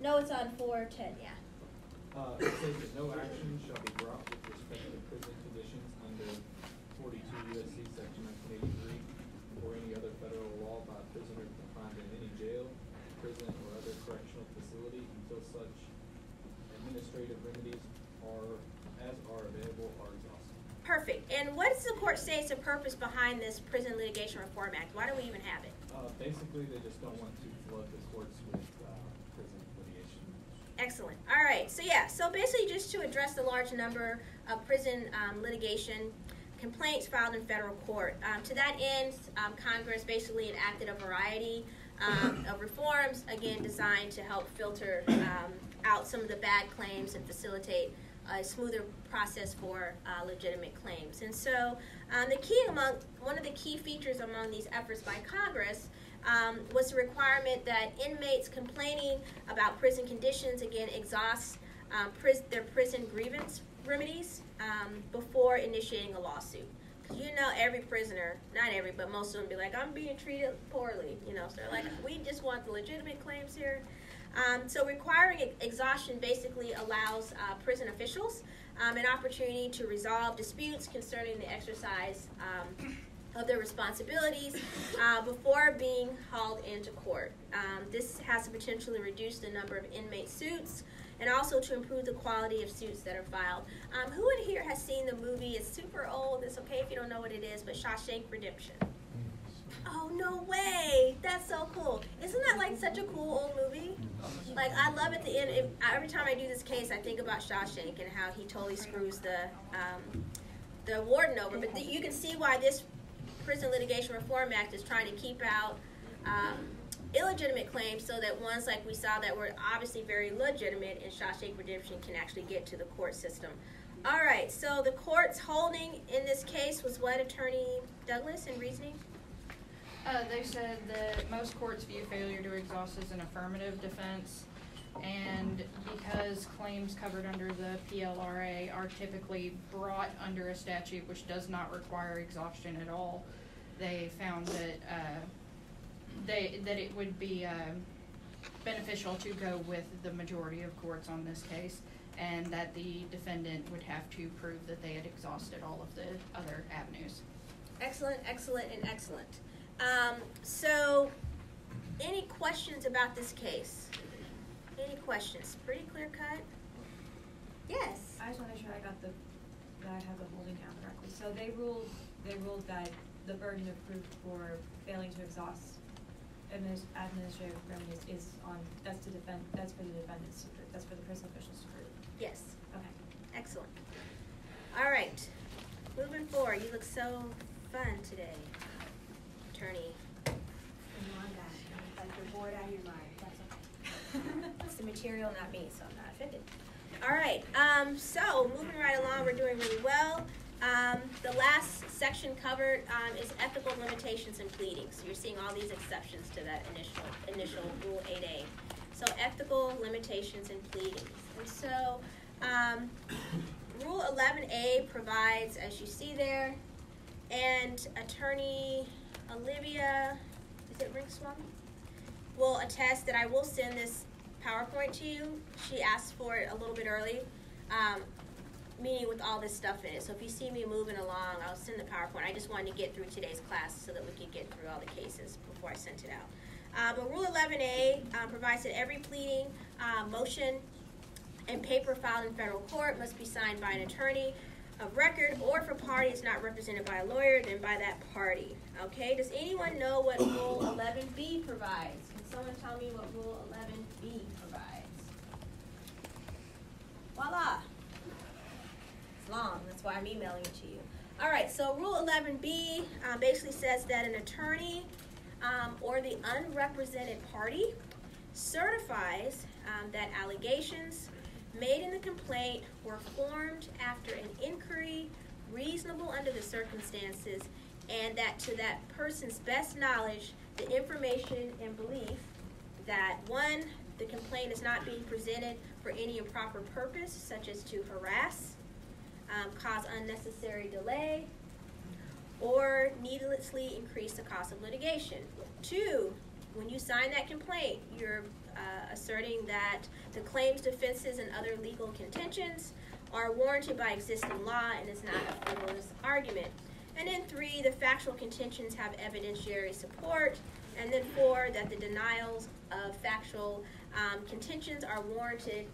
No, it's on four ten, yeah. Uh, it says that no action shall be brought with respect to prison conditions under forty-two USC section nineteen eighty-three or any other federal law by a prisoner confined in any jail, prison, or other correctional facility until such administrative remedies are, as are available, are exhausted. Perfect. And what does the court say is the purpose behind this Prison Litigation Reform Act? Why do we even have it? Uh, basically, they just don't want to flood the courts with. Excellent. All right. So yeah. So basically, just to address the large number of prison um, litigation, complaints filed in federal court. Um, to that end, um, Congress basically enacted a variety um, of reforms, again designed to help filter um, out some of the bad claims and facilitate a smoother process for uh, legitimate claims. And so, um, the key among one of the key features among these efforts by Congress um, was the requirement that inmates complaining about prison conditions again exhaust um, pris- their prison grievance remedies um, before initiating a lawsuit. 'Cause you know, every prisoner, not every, but most of them be like, I'm being treated poorly, you know, so they're like, we just want the legitimate claims here. Um, so requiring ex- exhaustion basically allows uh, prison officials um, an opportunity to resolve disputes concerning the exercise um, of their responsibilities uh, before being hauled into court. Um, this has to reduce the number of inmate suits and also to improve the quality of suits that are filed. Um, who in here has seen the movie? It's super old. It's okay if you don't know what it is, but Shawshank Redemption. Oh no way! That's so cool. Isn't that like such a cool old movie? Like I love at the end. Every time I do this case, I think about Shawshank and how he totally screws the um, the warden over. But the, you can see why this Prison Litigation Reform Act is trying to keep out um, illegitimate claims so that ones like we saw that were obviously very legitimate in Shawshank Redemption can actually get to the court system. All right, so the court's holding in this case was what, Attorney Douglas, in reasoning? Uh, they said that most courts view failure to exhaust as an affirmative defense, and because claims covered under the PLRA are typically brought under a statute which does not require exhaustion at all, they found that, uh, they, that it would be, uh, beneficial to go with the majority of courts on this case, and that the defendant would have to prove that they had exhausted all of the other avenues. Excellent, excellent, and excellent. Um, so, any questions about this case? Any questions? Pretty clear cut? Yes. I just wanna make sure I got the, that I have the holding down correctly. So they ruled, they ruled that the burden of proof for failing to exhaust adminis- administrative remedies is on, that's to defend, that's for the defendants to prove, that's for the prison officials to prove. Yes. Okay. Excellent. All right. Moving forward. You look so fun today, attorney. Come on back. Like you're bored out of your mind. The material, not me, so I'm not offended. All right. Um, so moving right along, we're doing really well. Um, the last section covered um, is ethical limitations in pleading. So you're seeing all these exceptions to that initial initial Rule 8A. So ethical limitations in pleadings. And so um, Rule 11A provides, as you see there, and Attorney Olivia, is it Ringswami? Will attest that I will send this PowerPoint to you. She asked for it a little bit early, um, meaning with all this stuff in it. So if you see me moving along, I'll send the PowerPoint. I just wanted to get through today's class so that we could get through all the cases before I sent it out. Uh, but Rule 11A um, provides that every pleading, uh, motion, and paper filed in federal court must be signed by an attorney of record, or if a party is not represented by a lawyer, then by that party. Okay, does anyone know what Rule 11B provides? Can someone tell me what Rule 11B provides? Voila! It's long, that's why I'm emailing it to you. All right, so Rule 11B uh, basically says that an attorney um, or the unrepresented party certifies um, that allegations made in the complaint were formed after an inquiry reasonable under the circumstances and that to that person's best knowledge the information and belief that one the complaint is not being presented for any improper purpose such as to harass um, cause unnecessary delay or needlessly increase the cost of litigation two when you sign that complaint you're uh, asserting that the claims, defenses, and other legal contentions are warranted by existing law and is not a frivolous argument. And then three, the factual contentions have evidentiary support. And then four, that the denials of factual um, contentions are warranted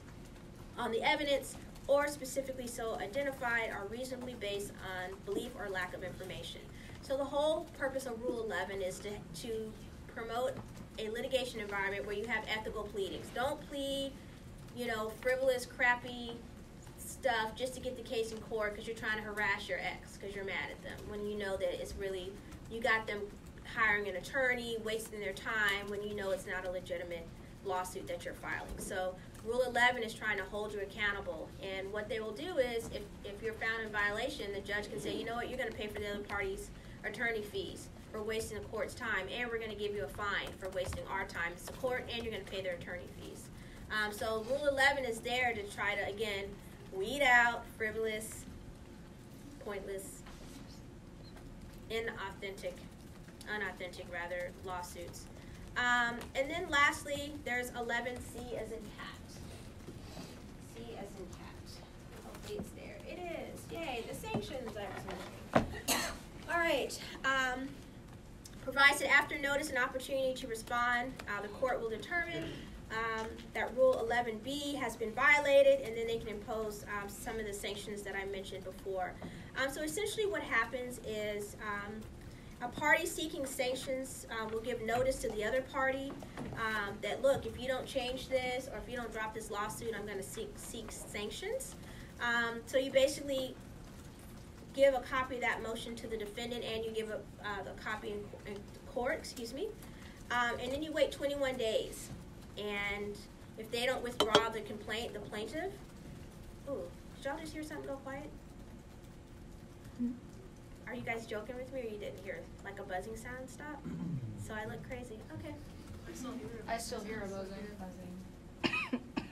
on the evidence or specifically so identified are reasonably based on belief or lack of information. So the whole purpose of Rule 11 is to, to promote a litigation environment where you have ethical pleadings. Don't plead, you know, frivolous, crappy, stuff just to get the case in court because you're trying to harass your ex because you're mad at them when you know that it's really you got them hiring an attorney, wasting their time when you know it's not a legitimate lawsuit that you're filing. So Rule 11 is trying to hold you accountable, and what they will do is, if, if you're found in violation, the judge can say, you know what, you're going to pay for the other party's attorney fees for wasting the court's time, and we're going to give you a fine for wasting our time as the court, and you're going to pay their attorney fees. Um, so Rule 11 is there to try to again weed out frivolous, pointless, inauthentic, unauthentic rather lawsuits. Um, and then lastly, there's 11C as in cat. C as in cat. Hopefully it's there. It is. Yay, the sanctions I was mentioning. All right. Um, provides that after notice and opportunity to respond, uh, the court will determine um, that Rule 11B has been violated, and then they can impose um, some of the sanctions that I mentioned before. Um, so essentially, what happens is um, a party seeking sanctions um, will give notice to the other party um, that look, if you don't change this or if you don't drop this lawsuit, I'm going to seek seek sanctions. Um, so you basically give a copy of that motion to the defendant, and you give a uh, the copy in, in court. Excuse me, um, and then you wait 21 days, and if they don't withdraw the complaint, the plaintiff. Ooh, did y'all just hear something go quiet? Are you guys joking with me, or you didn't hear like a buzzing sound stop? So I look crazy. Okay. I still hear a buzzing. Buzzing.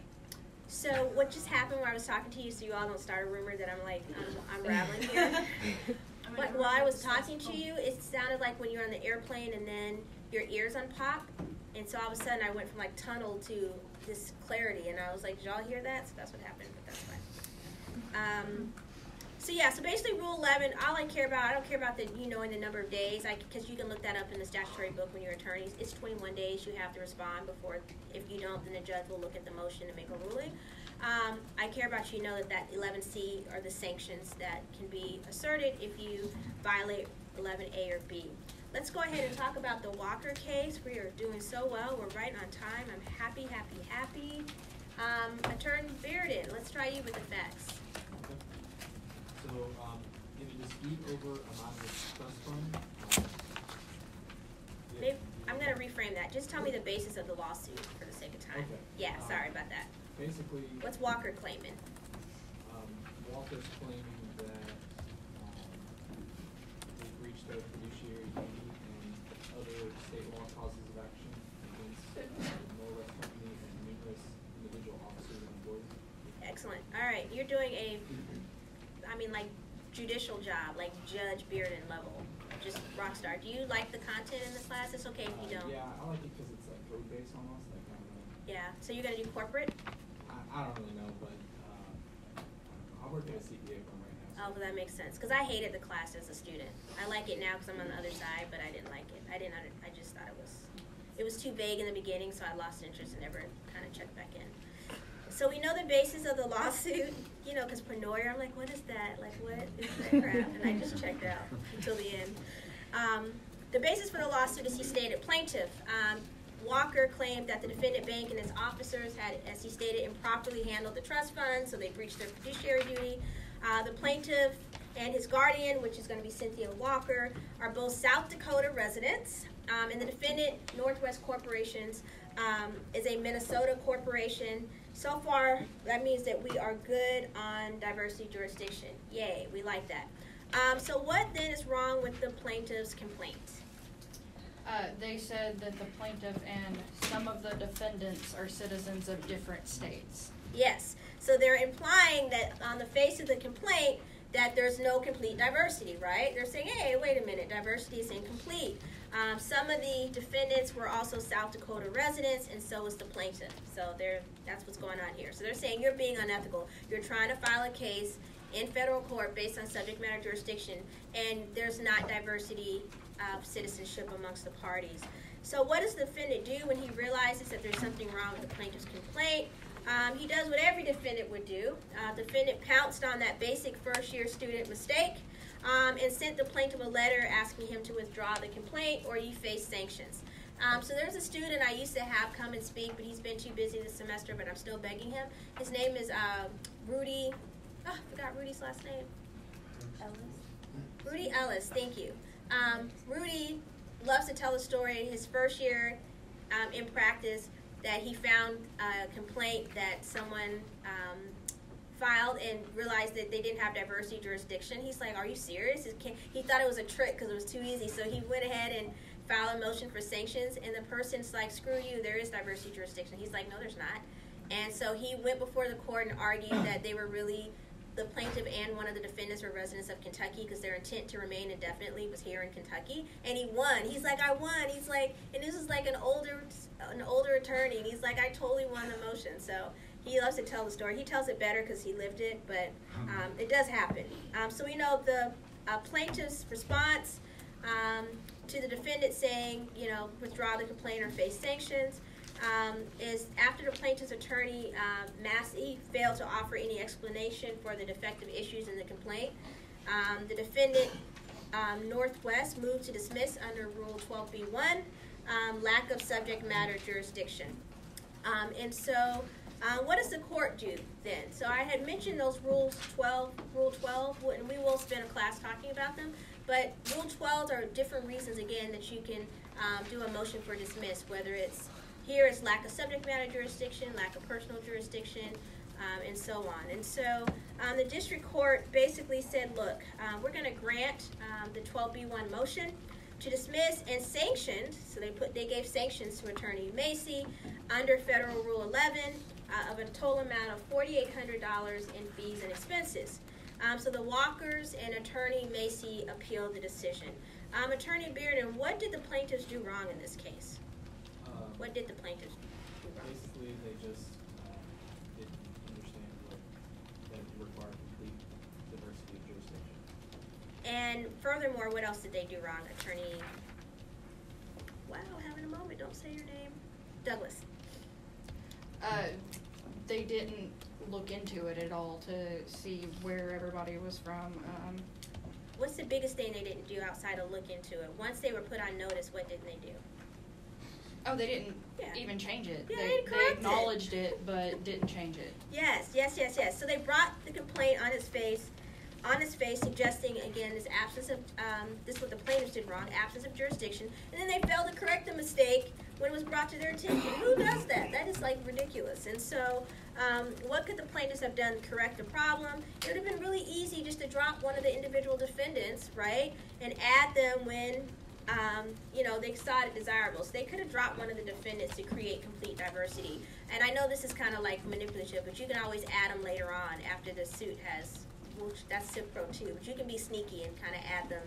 So what just happened when I was talking to you, so you all don't start a rumor that I'm like I'm, I'm rattling here. But while I was talking to you, it sounded like when you're on the airplane and then your ears unpop, and so all of a sudden I went from like tunnel to this clarity, and I was like, did y'all hear that? So that's what happened, but that's fine. Um, so yeah, so basically Rule 11, all I care about, I don't care about the you know, knowing the number of days, because you can look that up in the statutory book when you're attorneys. It's 21 days you have to respond before, if you don't, then the judge will look at the motion and make a ruling. Um, I care about you know that that 11C are the sanctions that can be asserted if you violate 11A or B. Let's go ahead and talk about the Walker case. We are doing so well. We're right on time. I'm happy, happy, happy. Um, Attorney Bearden, let's try you with the facts. Okay. So, in a dispute over anonymous trust fund, Maybe, I'm going to reframe that. Just tell me the basis of the lawsuit for the sake of time. Okay. Yeah, Um, sorry about that. Basically, What's Walker claiming? um, Walter's claiming that, um, they breached their fiduciary duty and other state law causes of action against uh, the Norwest Company and numerous individual officers and employees. Excellent. All right, you're doing a, I mean, like judicial job, like Judge Bearden level. Just rock star. Do you like the content in the class? It's okay if you Uh, don't. Yeah, I like it because it's like code based almost, like, I don't know. Yeah. So you're gonna do corporate? I, I don't really know, but, uh, I don't know. I work at a CPA firm right now. Oh, well, that makes sense. Because I hated the class as a student. I like it now because I'm on the other side, but I didn't like it. I didn't. Under, I just thought it was, it was too vague in the beginning, so I lost interest and never kind of checked back in. So we know the basis of the lawsuit, you know, because Pennoyer, I'm like, what is that? Like, what is that crap? And I just checked out until the end. Um, the basis for the lawsuit is he stated plaintiff. Um, Walker claimed that the defendant bank and its officers had, as he stated, improperly handled the trust fund, so they breached their fiduciary duty. Uh, the plaintiff and his guardian, which is going to be Cynthia Walker, are both South Dakota residents. Um, and the defendant, Northwest Corporations, um, is a Minnesota corporation. So far, that means that we are good on diversity jurisdiction. Yay, we like that. Um, so, what then is wrong with the plaintiff's complaint? Uh, they said that the plaintiff and some of the defendants are citizens of different states. Yes. So they're implying that on the face of the complaint that there's no complete diversity, right? They're saying, hey, wait a minute, diversity is incomplete. Um, some of the defendants were also South Dakota residents, and so was the plaintiff. So that's what's going on here. So they're saying you're being unethical. You're trying to file a case in federal court based on subject matter jurisdiction, and there's not diversity of citizenship amongst the parties. So what does the defendant do when he realizes that there's something wrong with the plaintiff's complaint? Um, he does what every defendant would do. Uh, defendant pounced on that basic first year student mistake um, and sent the plaintiff a letter asking him to withdraw the complaint or you face sanctions. Um, so there's a student I used to have come and speak, but he's been too busy this semester, but I'm still begging him. His name is uh, Rudy oh, I forgot Rudy's last name. Ellis. Rudy Ellis, thank you. Um, Rudy loves to tell a story. In his first year um, in practice, that he found a complaint that someone um, filed and realized that they didn't have diversity jurisdiction. He's like, "Are you serious?" He thought it was a trick because it was too easy, so he went ahead and filed a motion for sanctions. And the person's like, "Screw you! There is diversity jurisdiction." He's like, "No, there's not." And so he went before the court and argued that they were really the plaintiff and one of the defendants were residents of Kentucky because their intent to remain indefinitely was here in Kentucky, and he won. He's like, I won. He's like, and this is like an older, an older attorney, and he's like, I totally won the motion. So he loves to tell the story. He tells it better because he lived it, but um, it does happen. Um, so we know the uh, plaintiff's response um, to the defendant saying, you know, withdraw the complaint or face sanctions um, is after the plaintiff's attorney, uh, Massey, failed to offer any explanation for the defective issues in the complaint. Um, the defendant, um, Northwest, moved to dismiss under Rule 12b1, um, lack of subject matter jurisdiction. Um, and so, uh, what does the court do then? So I had mentioned those rules 12, Rule 12, and we will spend a class talking about them. But Rule 12 are different reasons, again, that you can um, do a motion for dismiss, whether it's here it's lack of subject matter jurisdiction, lack of personal jurisdiction, um, and so on. And so um, the district court basically said, look, uh, we're going to grant um, the 12B1 motion to dismiss and sanctioned. So they put they gave sanctions to Attorney Macy under Federal Rule 11 uh, of a total amount of $4,800 in fees and expenses. Um, so the Walkers and Attorney Macy appealed the decision. Um, Attorney Bearden, what did the plaintiffs do wrong in this case? Uh, What did the plaintiffs do? wrong? Basically, they just, uh, didn't understand what, that it required complete diversity of jurisdiction. And furthermore, what else did they do wrong, Attorney? Wow, having a moment, don't say your name. Douglas. Uh, they didn't look into it at all to see where everybody was from. Um, What's the biggest thing they didn't do outside of look into it? Once they were put on notice, what didn't they do? oh, they didn't Yeah. even change it. Yeah, they, they it. acknowledged it, but didn't change it. Yes, yes, yes, yes. So they brought the complaint on his face, on his face, suggesting again this absence of um, this is what the plaintiffs did wrong, absence of jurisdiction, and then they failed to correct the mistake when it was brought to their attention. Who does that? That is like ridiculous. And so, um, what could the plaintiffs have done to correct the problem? It would have been really easy just to drop one of the individual defendants, right, and add them when um, you know, they saw it desirable. So they could have dropped one of the defendants to create complete diversity. And I know this is kind of like manipulative, but you can always add them later on after the suit has, which that's Civ Pro too. But you can be sneaky and kind of add them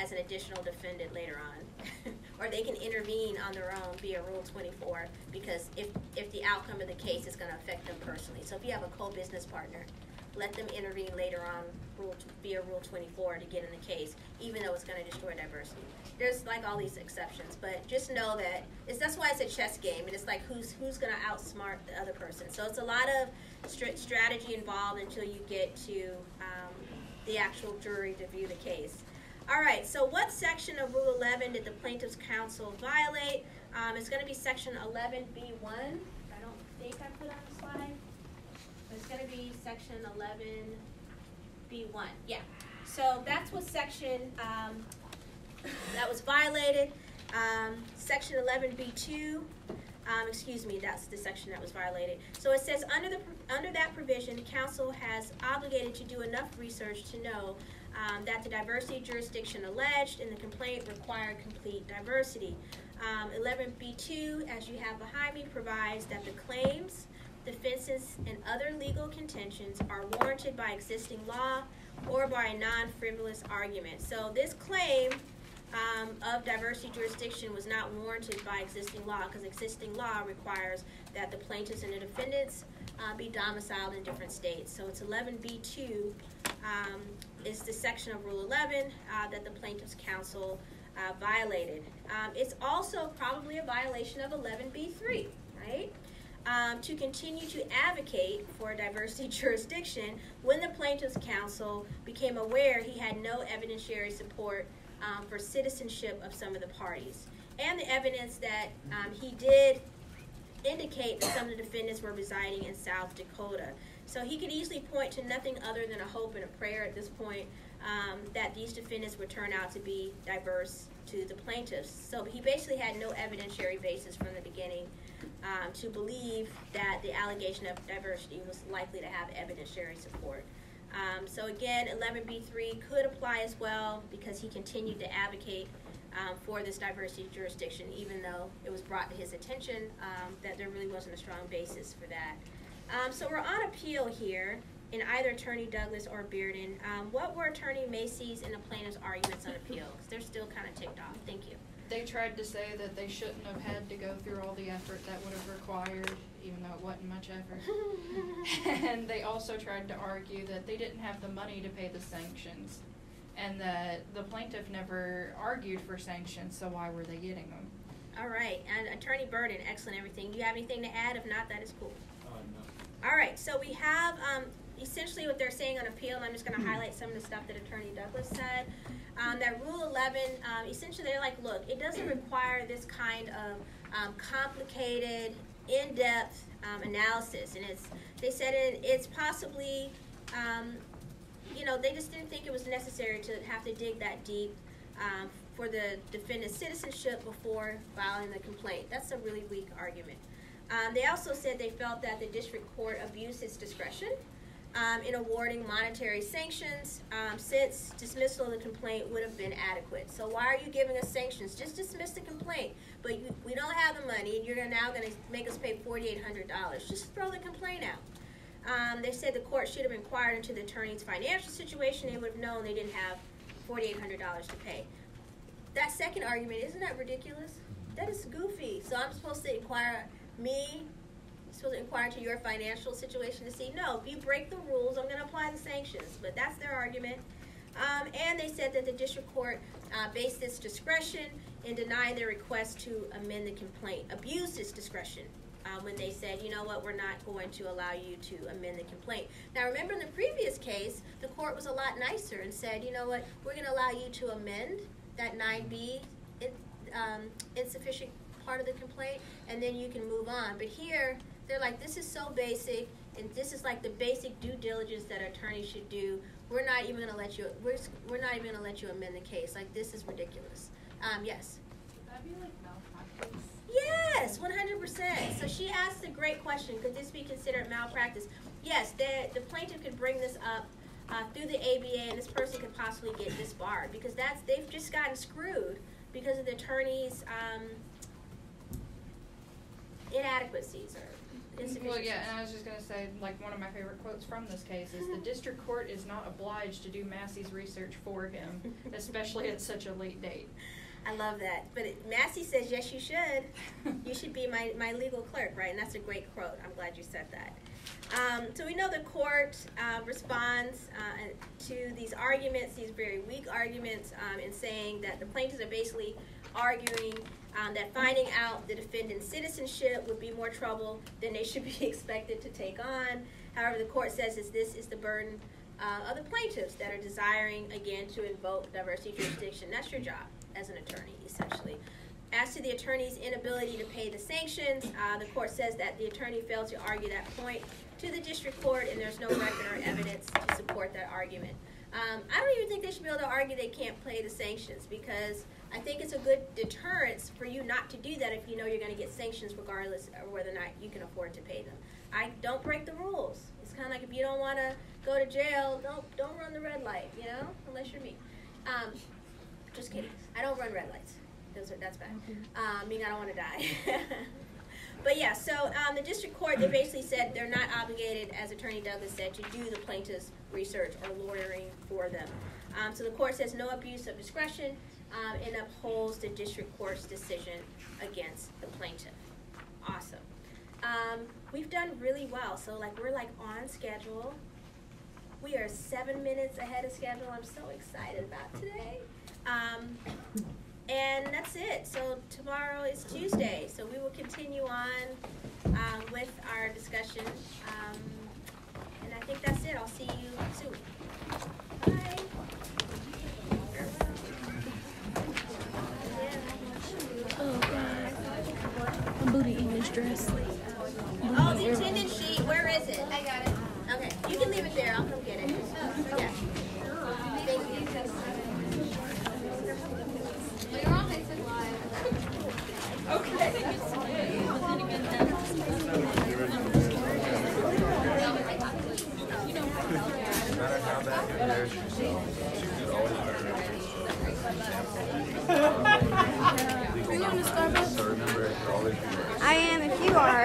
as an additional defendant later on. or they can intervene on their own via Rule 24 because if, if the outcome of the case is going to affect them personally. So if you have a co-business partner, let them intervene later on rule, via Rule 24 to get in the case, even though it's going to destroy diversity. There's like all these exceptions, but just know that it's that's why it's a chess game, and it's like who's who's going to outsmart the other person. So it's a lot of str- strategy involved until you get to um, the actual jury to view the case. All right. So what section of Rule 11 did the plaintiff's counsel violate? Um, it's going to be Section 11B1. I don't think I put on the slide. Gonna be section eleven B one, yeah. So that's what section, um, that was violated. Um, section eleven B two, um, excuse me, that's the section that was violated. So it says, under the, under that provision, the counsel has obligated to do enough research to know, um, that the diversity jurisdiction alleged in the complaint required complete diversity. Um, eleven B two, as you have behind me, provides that the claims, defenses, and other legal contentions are warranted by existing law or by a non-frivolous argument. So this claim um, of diversity jurisdiction was not warranted by existing law because existing law requires that the plaintiffs and the defendants uh, be domiciled in different states. So it's 11B2 um, is the section of Rule 11 uh, that the plaintiffs' counsel uh, violated. Um, it's also probably a violation of 11B3, right? Um, to continue to advocate for diversity jurisdiction when the plaintiff's counsel became aware he had no evidentiary support um, for citizenship of some of the parties. And the evidence that um, he did indicate that some of the defendants were residing in South Dakota. So he could easily point to nothing other than a hope and a prayer at this point um, that these defendants would turn out to be diverse to the plaintiffs. So he basically had no evidentiary basis from the beginning um, to believe that the allegation of diversity was likely to have evidentiary support. Um, so again, 11B3 could apply as well because he continued to advocate um, for this diversity jurisdiction, even though it was brought to his attention um, that there really wasn't a strong basis for that. Um, so we're on appeal here in either Attorney Douglas or Bearden. Um, what were Attorney Macy's and the plaintiff's arguments on appeal? Because they're still kind of ticked off. Thank you. They tried to say that they shouldn't have had to go through all the effort that would have required, even though it wasn't much effort. And they also tried to argue that they didn't have the money to pay the sanctions. And that the plaintiff never argued for sanctions, so why were they getting them? All right, and Attorney Bearden, excellent everything. Do you have anything to add? If not, that is cool. Uh, no. All right, so we have um, essentially what they're saying on appeal, and I'm just going to highlight some of the stuff that Attorney Douglas said. Um, that Rule 11, um, essentially, they're like, look, it doesn't require this kind of um, complicated, in-depth um, analysis, and it's they said it, it's possibly, um, you know, they just didn't think it was necessary to have to dig that deep um, for the defendant's citizenship before filing the complaint. That's a really weak argument. Um, they also said they felt that the district court abused its discretion um, in awarding monetary sanctions um, since dismissal of the complaint would have been adequate. So why are you giving us sanctions? Just dismiss the complaint. But you, we don't have the money, and you're now going to make us pay $4,800. Just throw the complaint out. Um, they said the court should have inquired into the attorney's financial situation. They would have known they didn't have $4,800 to pay. That second argument, isn't that ridiculous? That is goofy. So I'm supposed to inquire, me, supposed to inquire into your financial situation to see, no, if you break the rules, I'm going to apply the sanctions. But that's their argument. Um, and they said that the district court uh, based its discretion in denying their request to amend the complaint, abused its discretion uh, when they said, you know what, we're not going to allow you to amend the complaint. Now, remember in the previous case, the court was a lot nicer and said, you know what, we're going to allow you to amend that 9B in, um, insufficient part of the complaint, and then you can move on. But here, they're like, this is so basic, and this is like the basic due diligence that attorneys should do. We're not even going to let you. We're we're not even going to let you amend the case. Like this is ridiculous. Um, yes. Would that be like malpractice? Yes, one hundred percent. So she asked a great question. Could this be considered malpractice? Yes, the the plaintiff could bring this up uh, through the ABA, and this person could possibly get disbarred because that's they've just gotten screwed because of the attorney's um, inadequacies or insufficiencies. Well, yeah, and I was just gonna say, like, one of my favorite quotes from this case is, "The district court is not obliged to do Massey's research for him, especially at such a late date." I love that. But it, Massey says, yes, you should. you should be my, my legal clerk, right? And that's a great quote. I'm glad you said that. Um, so we know the court uh, responds uh, to these arguments, these very weak arguments, um, in saying that the plaintiffs are basically arguing um, that finding out the defendant's citizenship would be more trouble than they should be expected to take on. However, the court says is this is the burden uh, of the plaintiffs that are desiring, again, to invoke diversity jurisdiction. That's your job as an attorney, essentially. As to the attorney's inability to pay the sanctions, uh, the court says that the attorney failed to argue that point to the district court, and there's no record or evidence to support that argument. Um, I don't even think they should be able to argue they can't pay the sanctions because I think it's a good deterrence for you not to do that if you know you're going to get sanctions regardless of whether or not you can afford to pay them. I don't break the rules. It's kind of like if you don't want to go to jail, don't don't run the red light, you know, unless you're me. Um, just kidding. I don't run red lights. Those are, that's bad. Um, meaning I don't want to die. but yeah, so um, the district court they basically said they're not obligated, as Attorney Douglas said, to do the plaintiff's research or lawyering for them. Um, so the court says no abuse of discretion um, and upholds the district court's decision against the plaintiff. Awesome. Um, we've done really well. So like we're like on schedule. We are seven minutes ahead of schedule. I'm so excited about today. Um, and that's it. So tomorrow is Tuesday. So we will continue on um, with our discussion. Um, and I think that's it. I'll see you soon. dress. Oh, the attendance sheet. Where is it? I got it. Okay, you can leave it there. I'll come get it.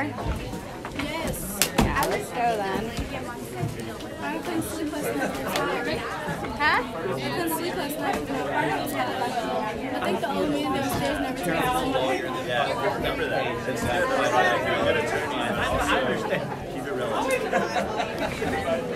more? Yes. Yeah, I let's go then. Huh? I think the old man downstairs never. Yeah, remember that. To. I understand. Keep it.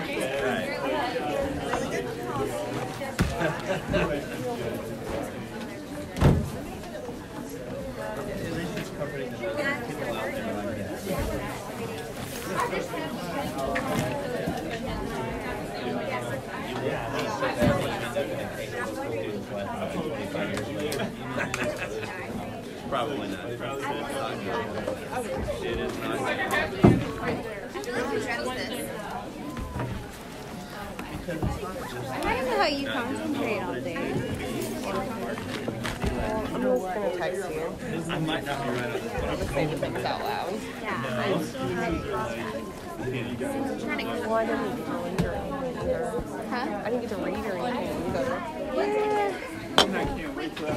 Well, I didn't get to read or anything either. Huh? I didn't get to read or anything either. Yeah.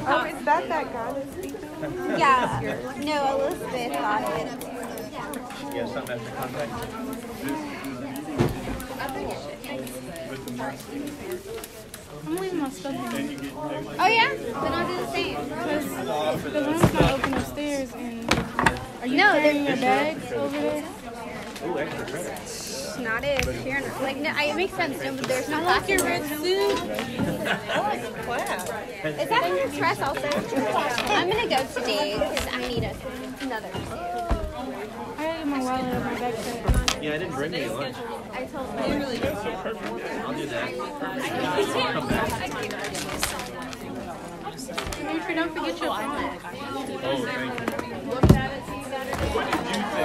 Oh, is that that guy that's speaking? Yeah. No, Elizabeth got it. Have something after contact? I'm leaving my stuff here. Oh yeah? Then I'll do the same. Because the room's not open upstairs and are you No, carrying your bags over there? Ooh, extra credit. Not if you're not, like no, I, it makes sense. No, but there's no I like class. your red there. suit. I like. Is that an express also? I'm gonna go today because I need a, another suit. I gotta my wallet out my backpack. Yeah, I didn't bring any lunch. I told them. I'll do that. Make sure you don't forget your phone. Oh,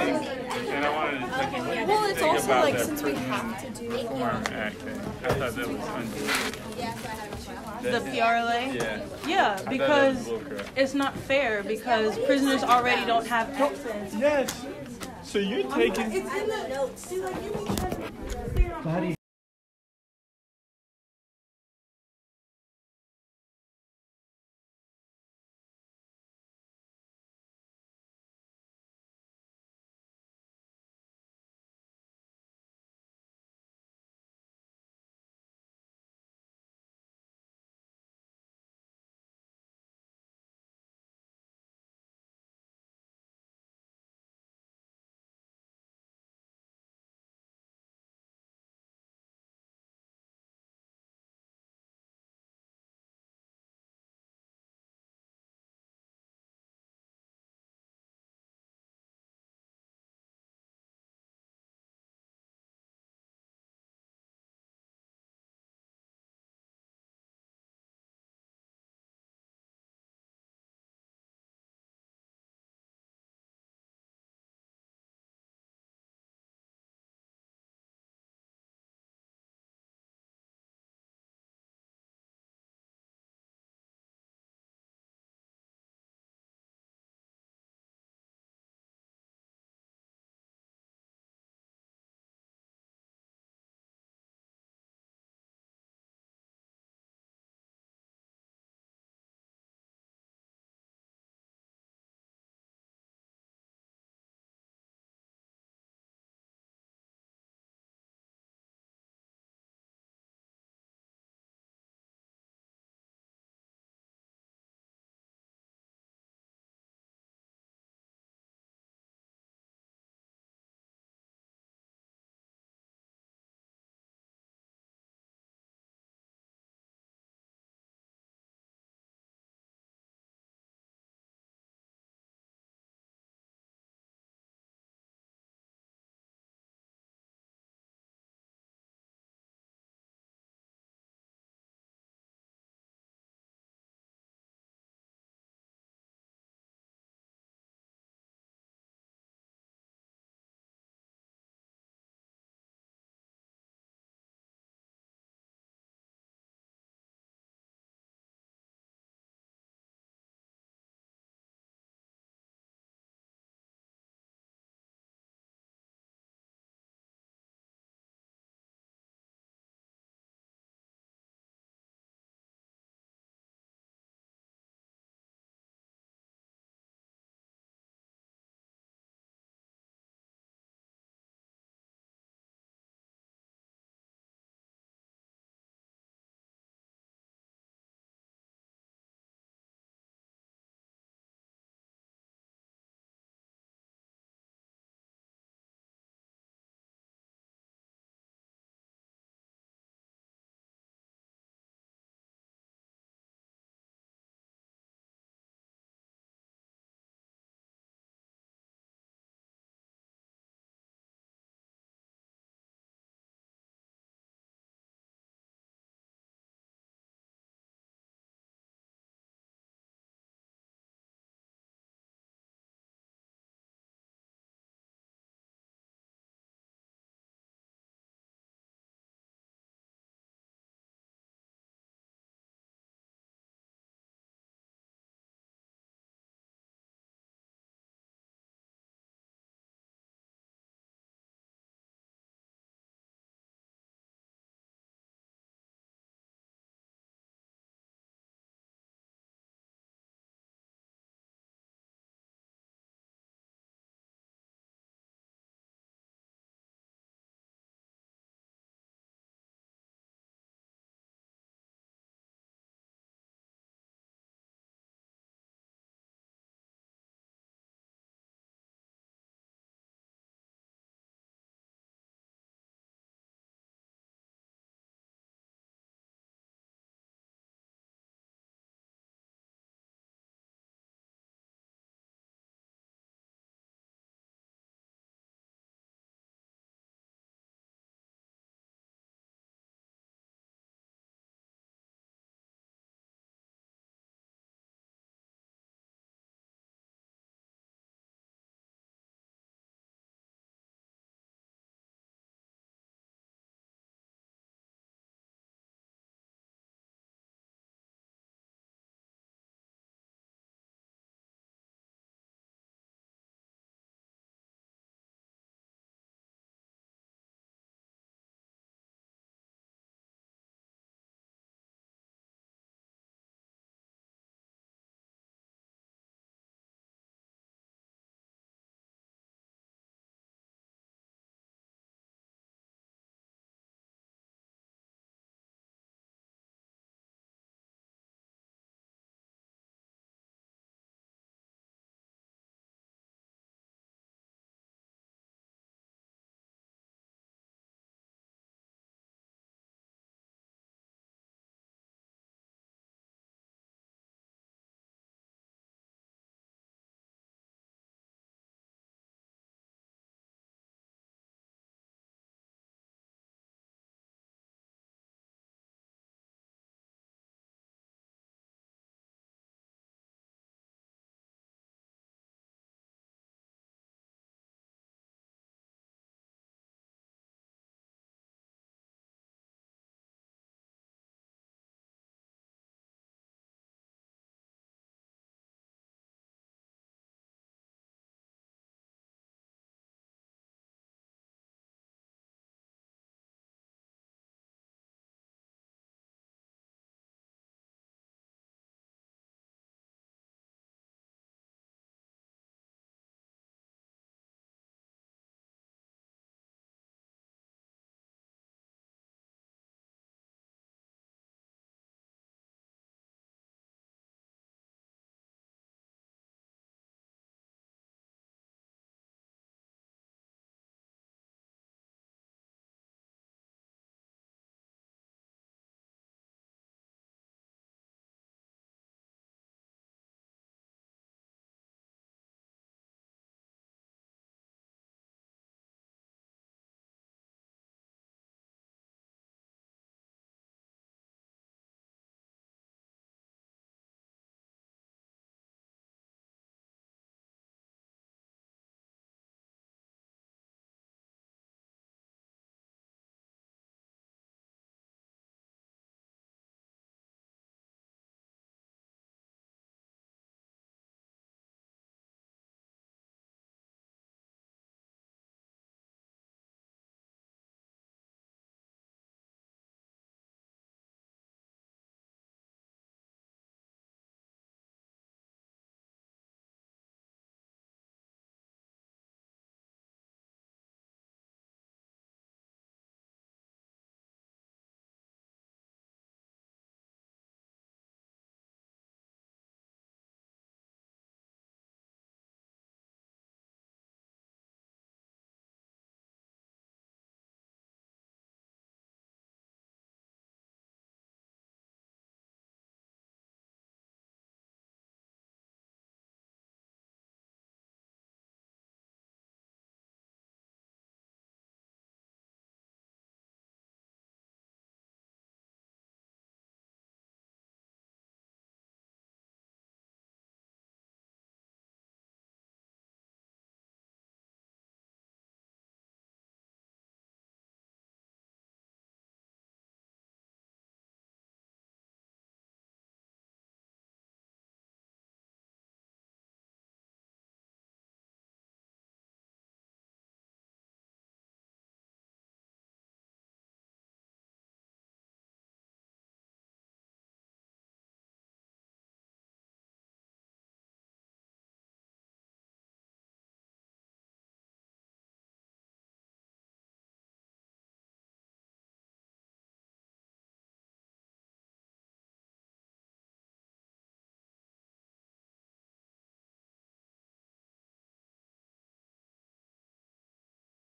thank you. And I wanted to thank you. Well, it's Think also about like that since we have to do Farm Act thing. I thought that was unfair. The PRLA? Yeah. Yeah, because it's not fair because prisoners already don't have access. Yes. So you're taking. It's in the notes. See, like, you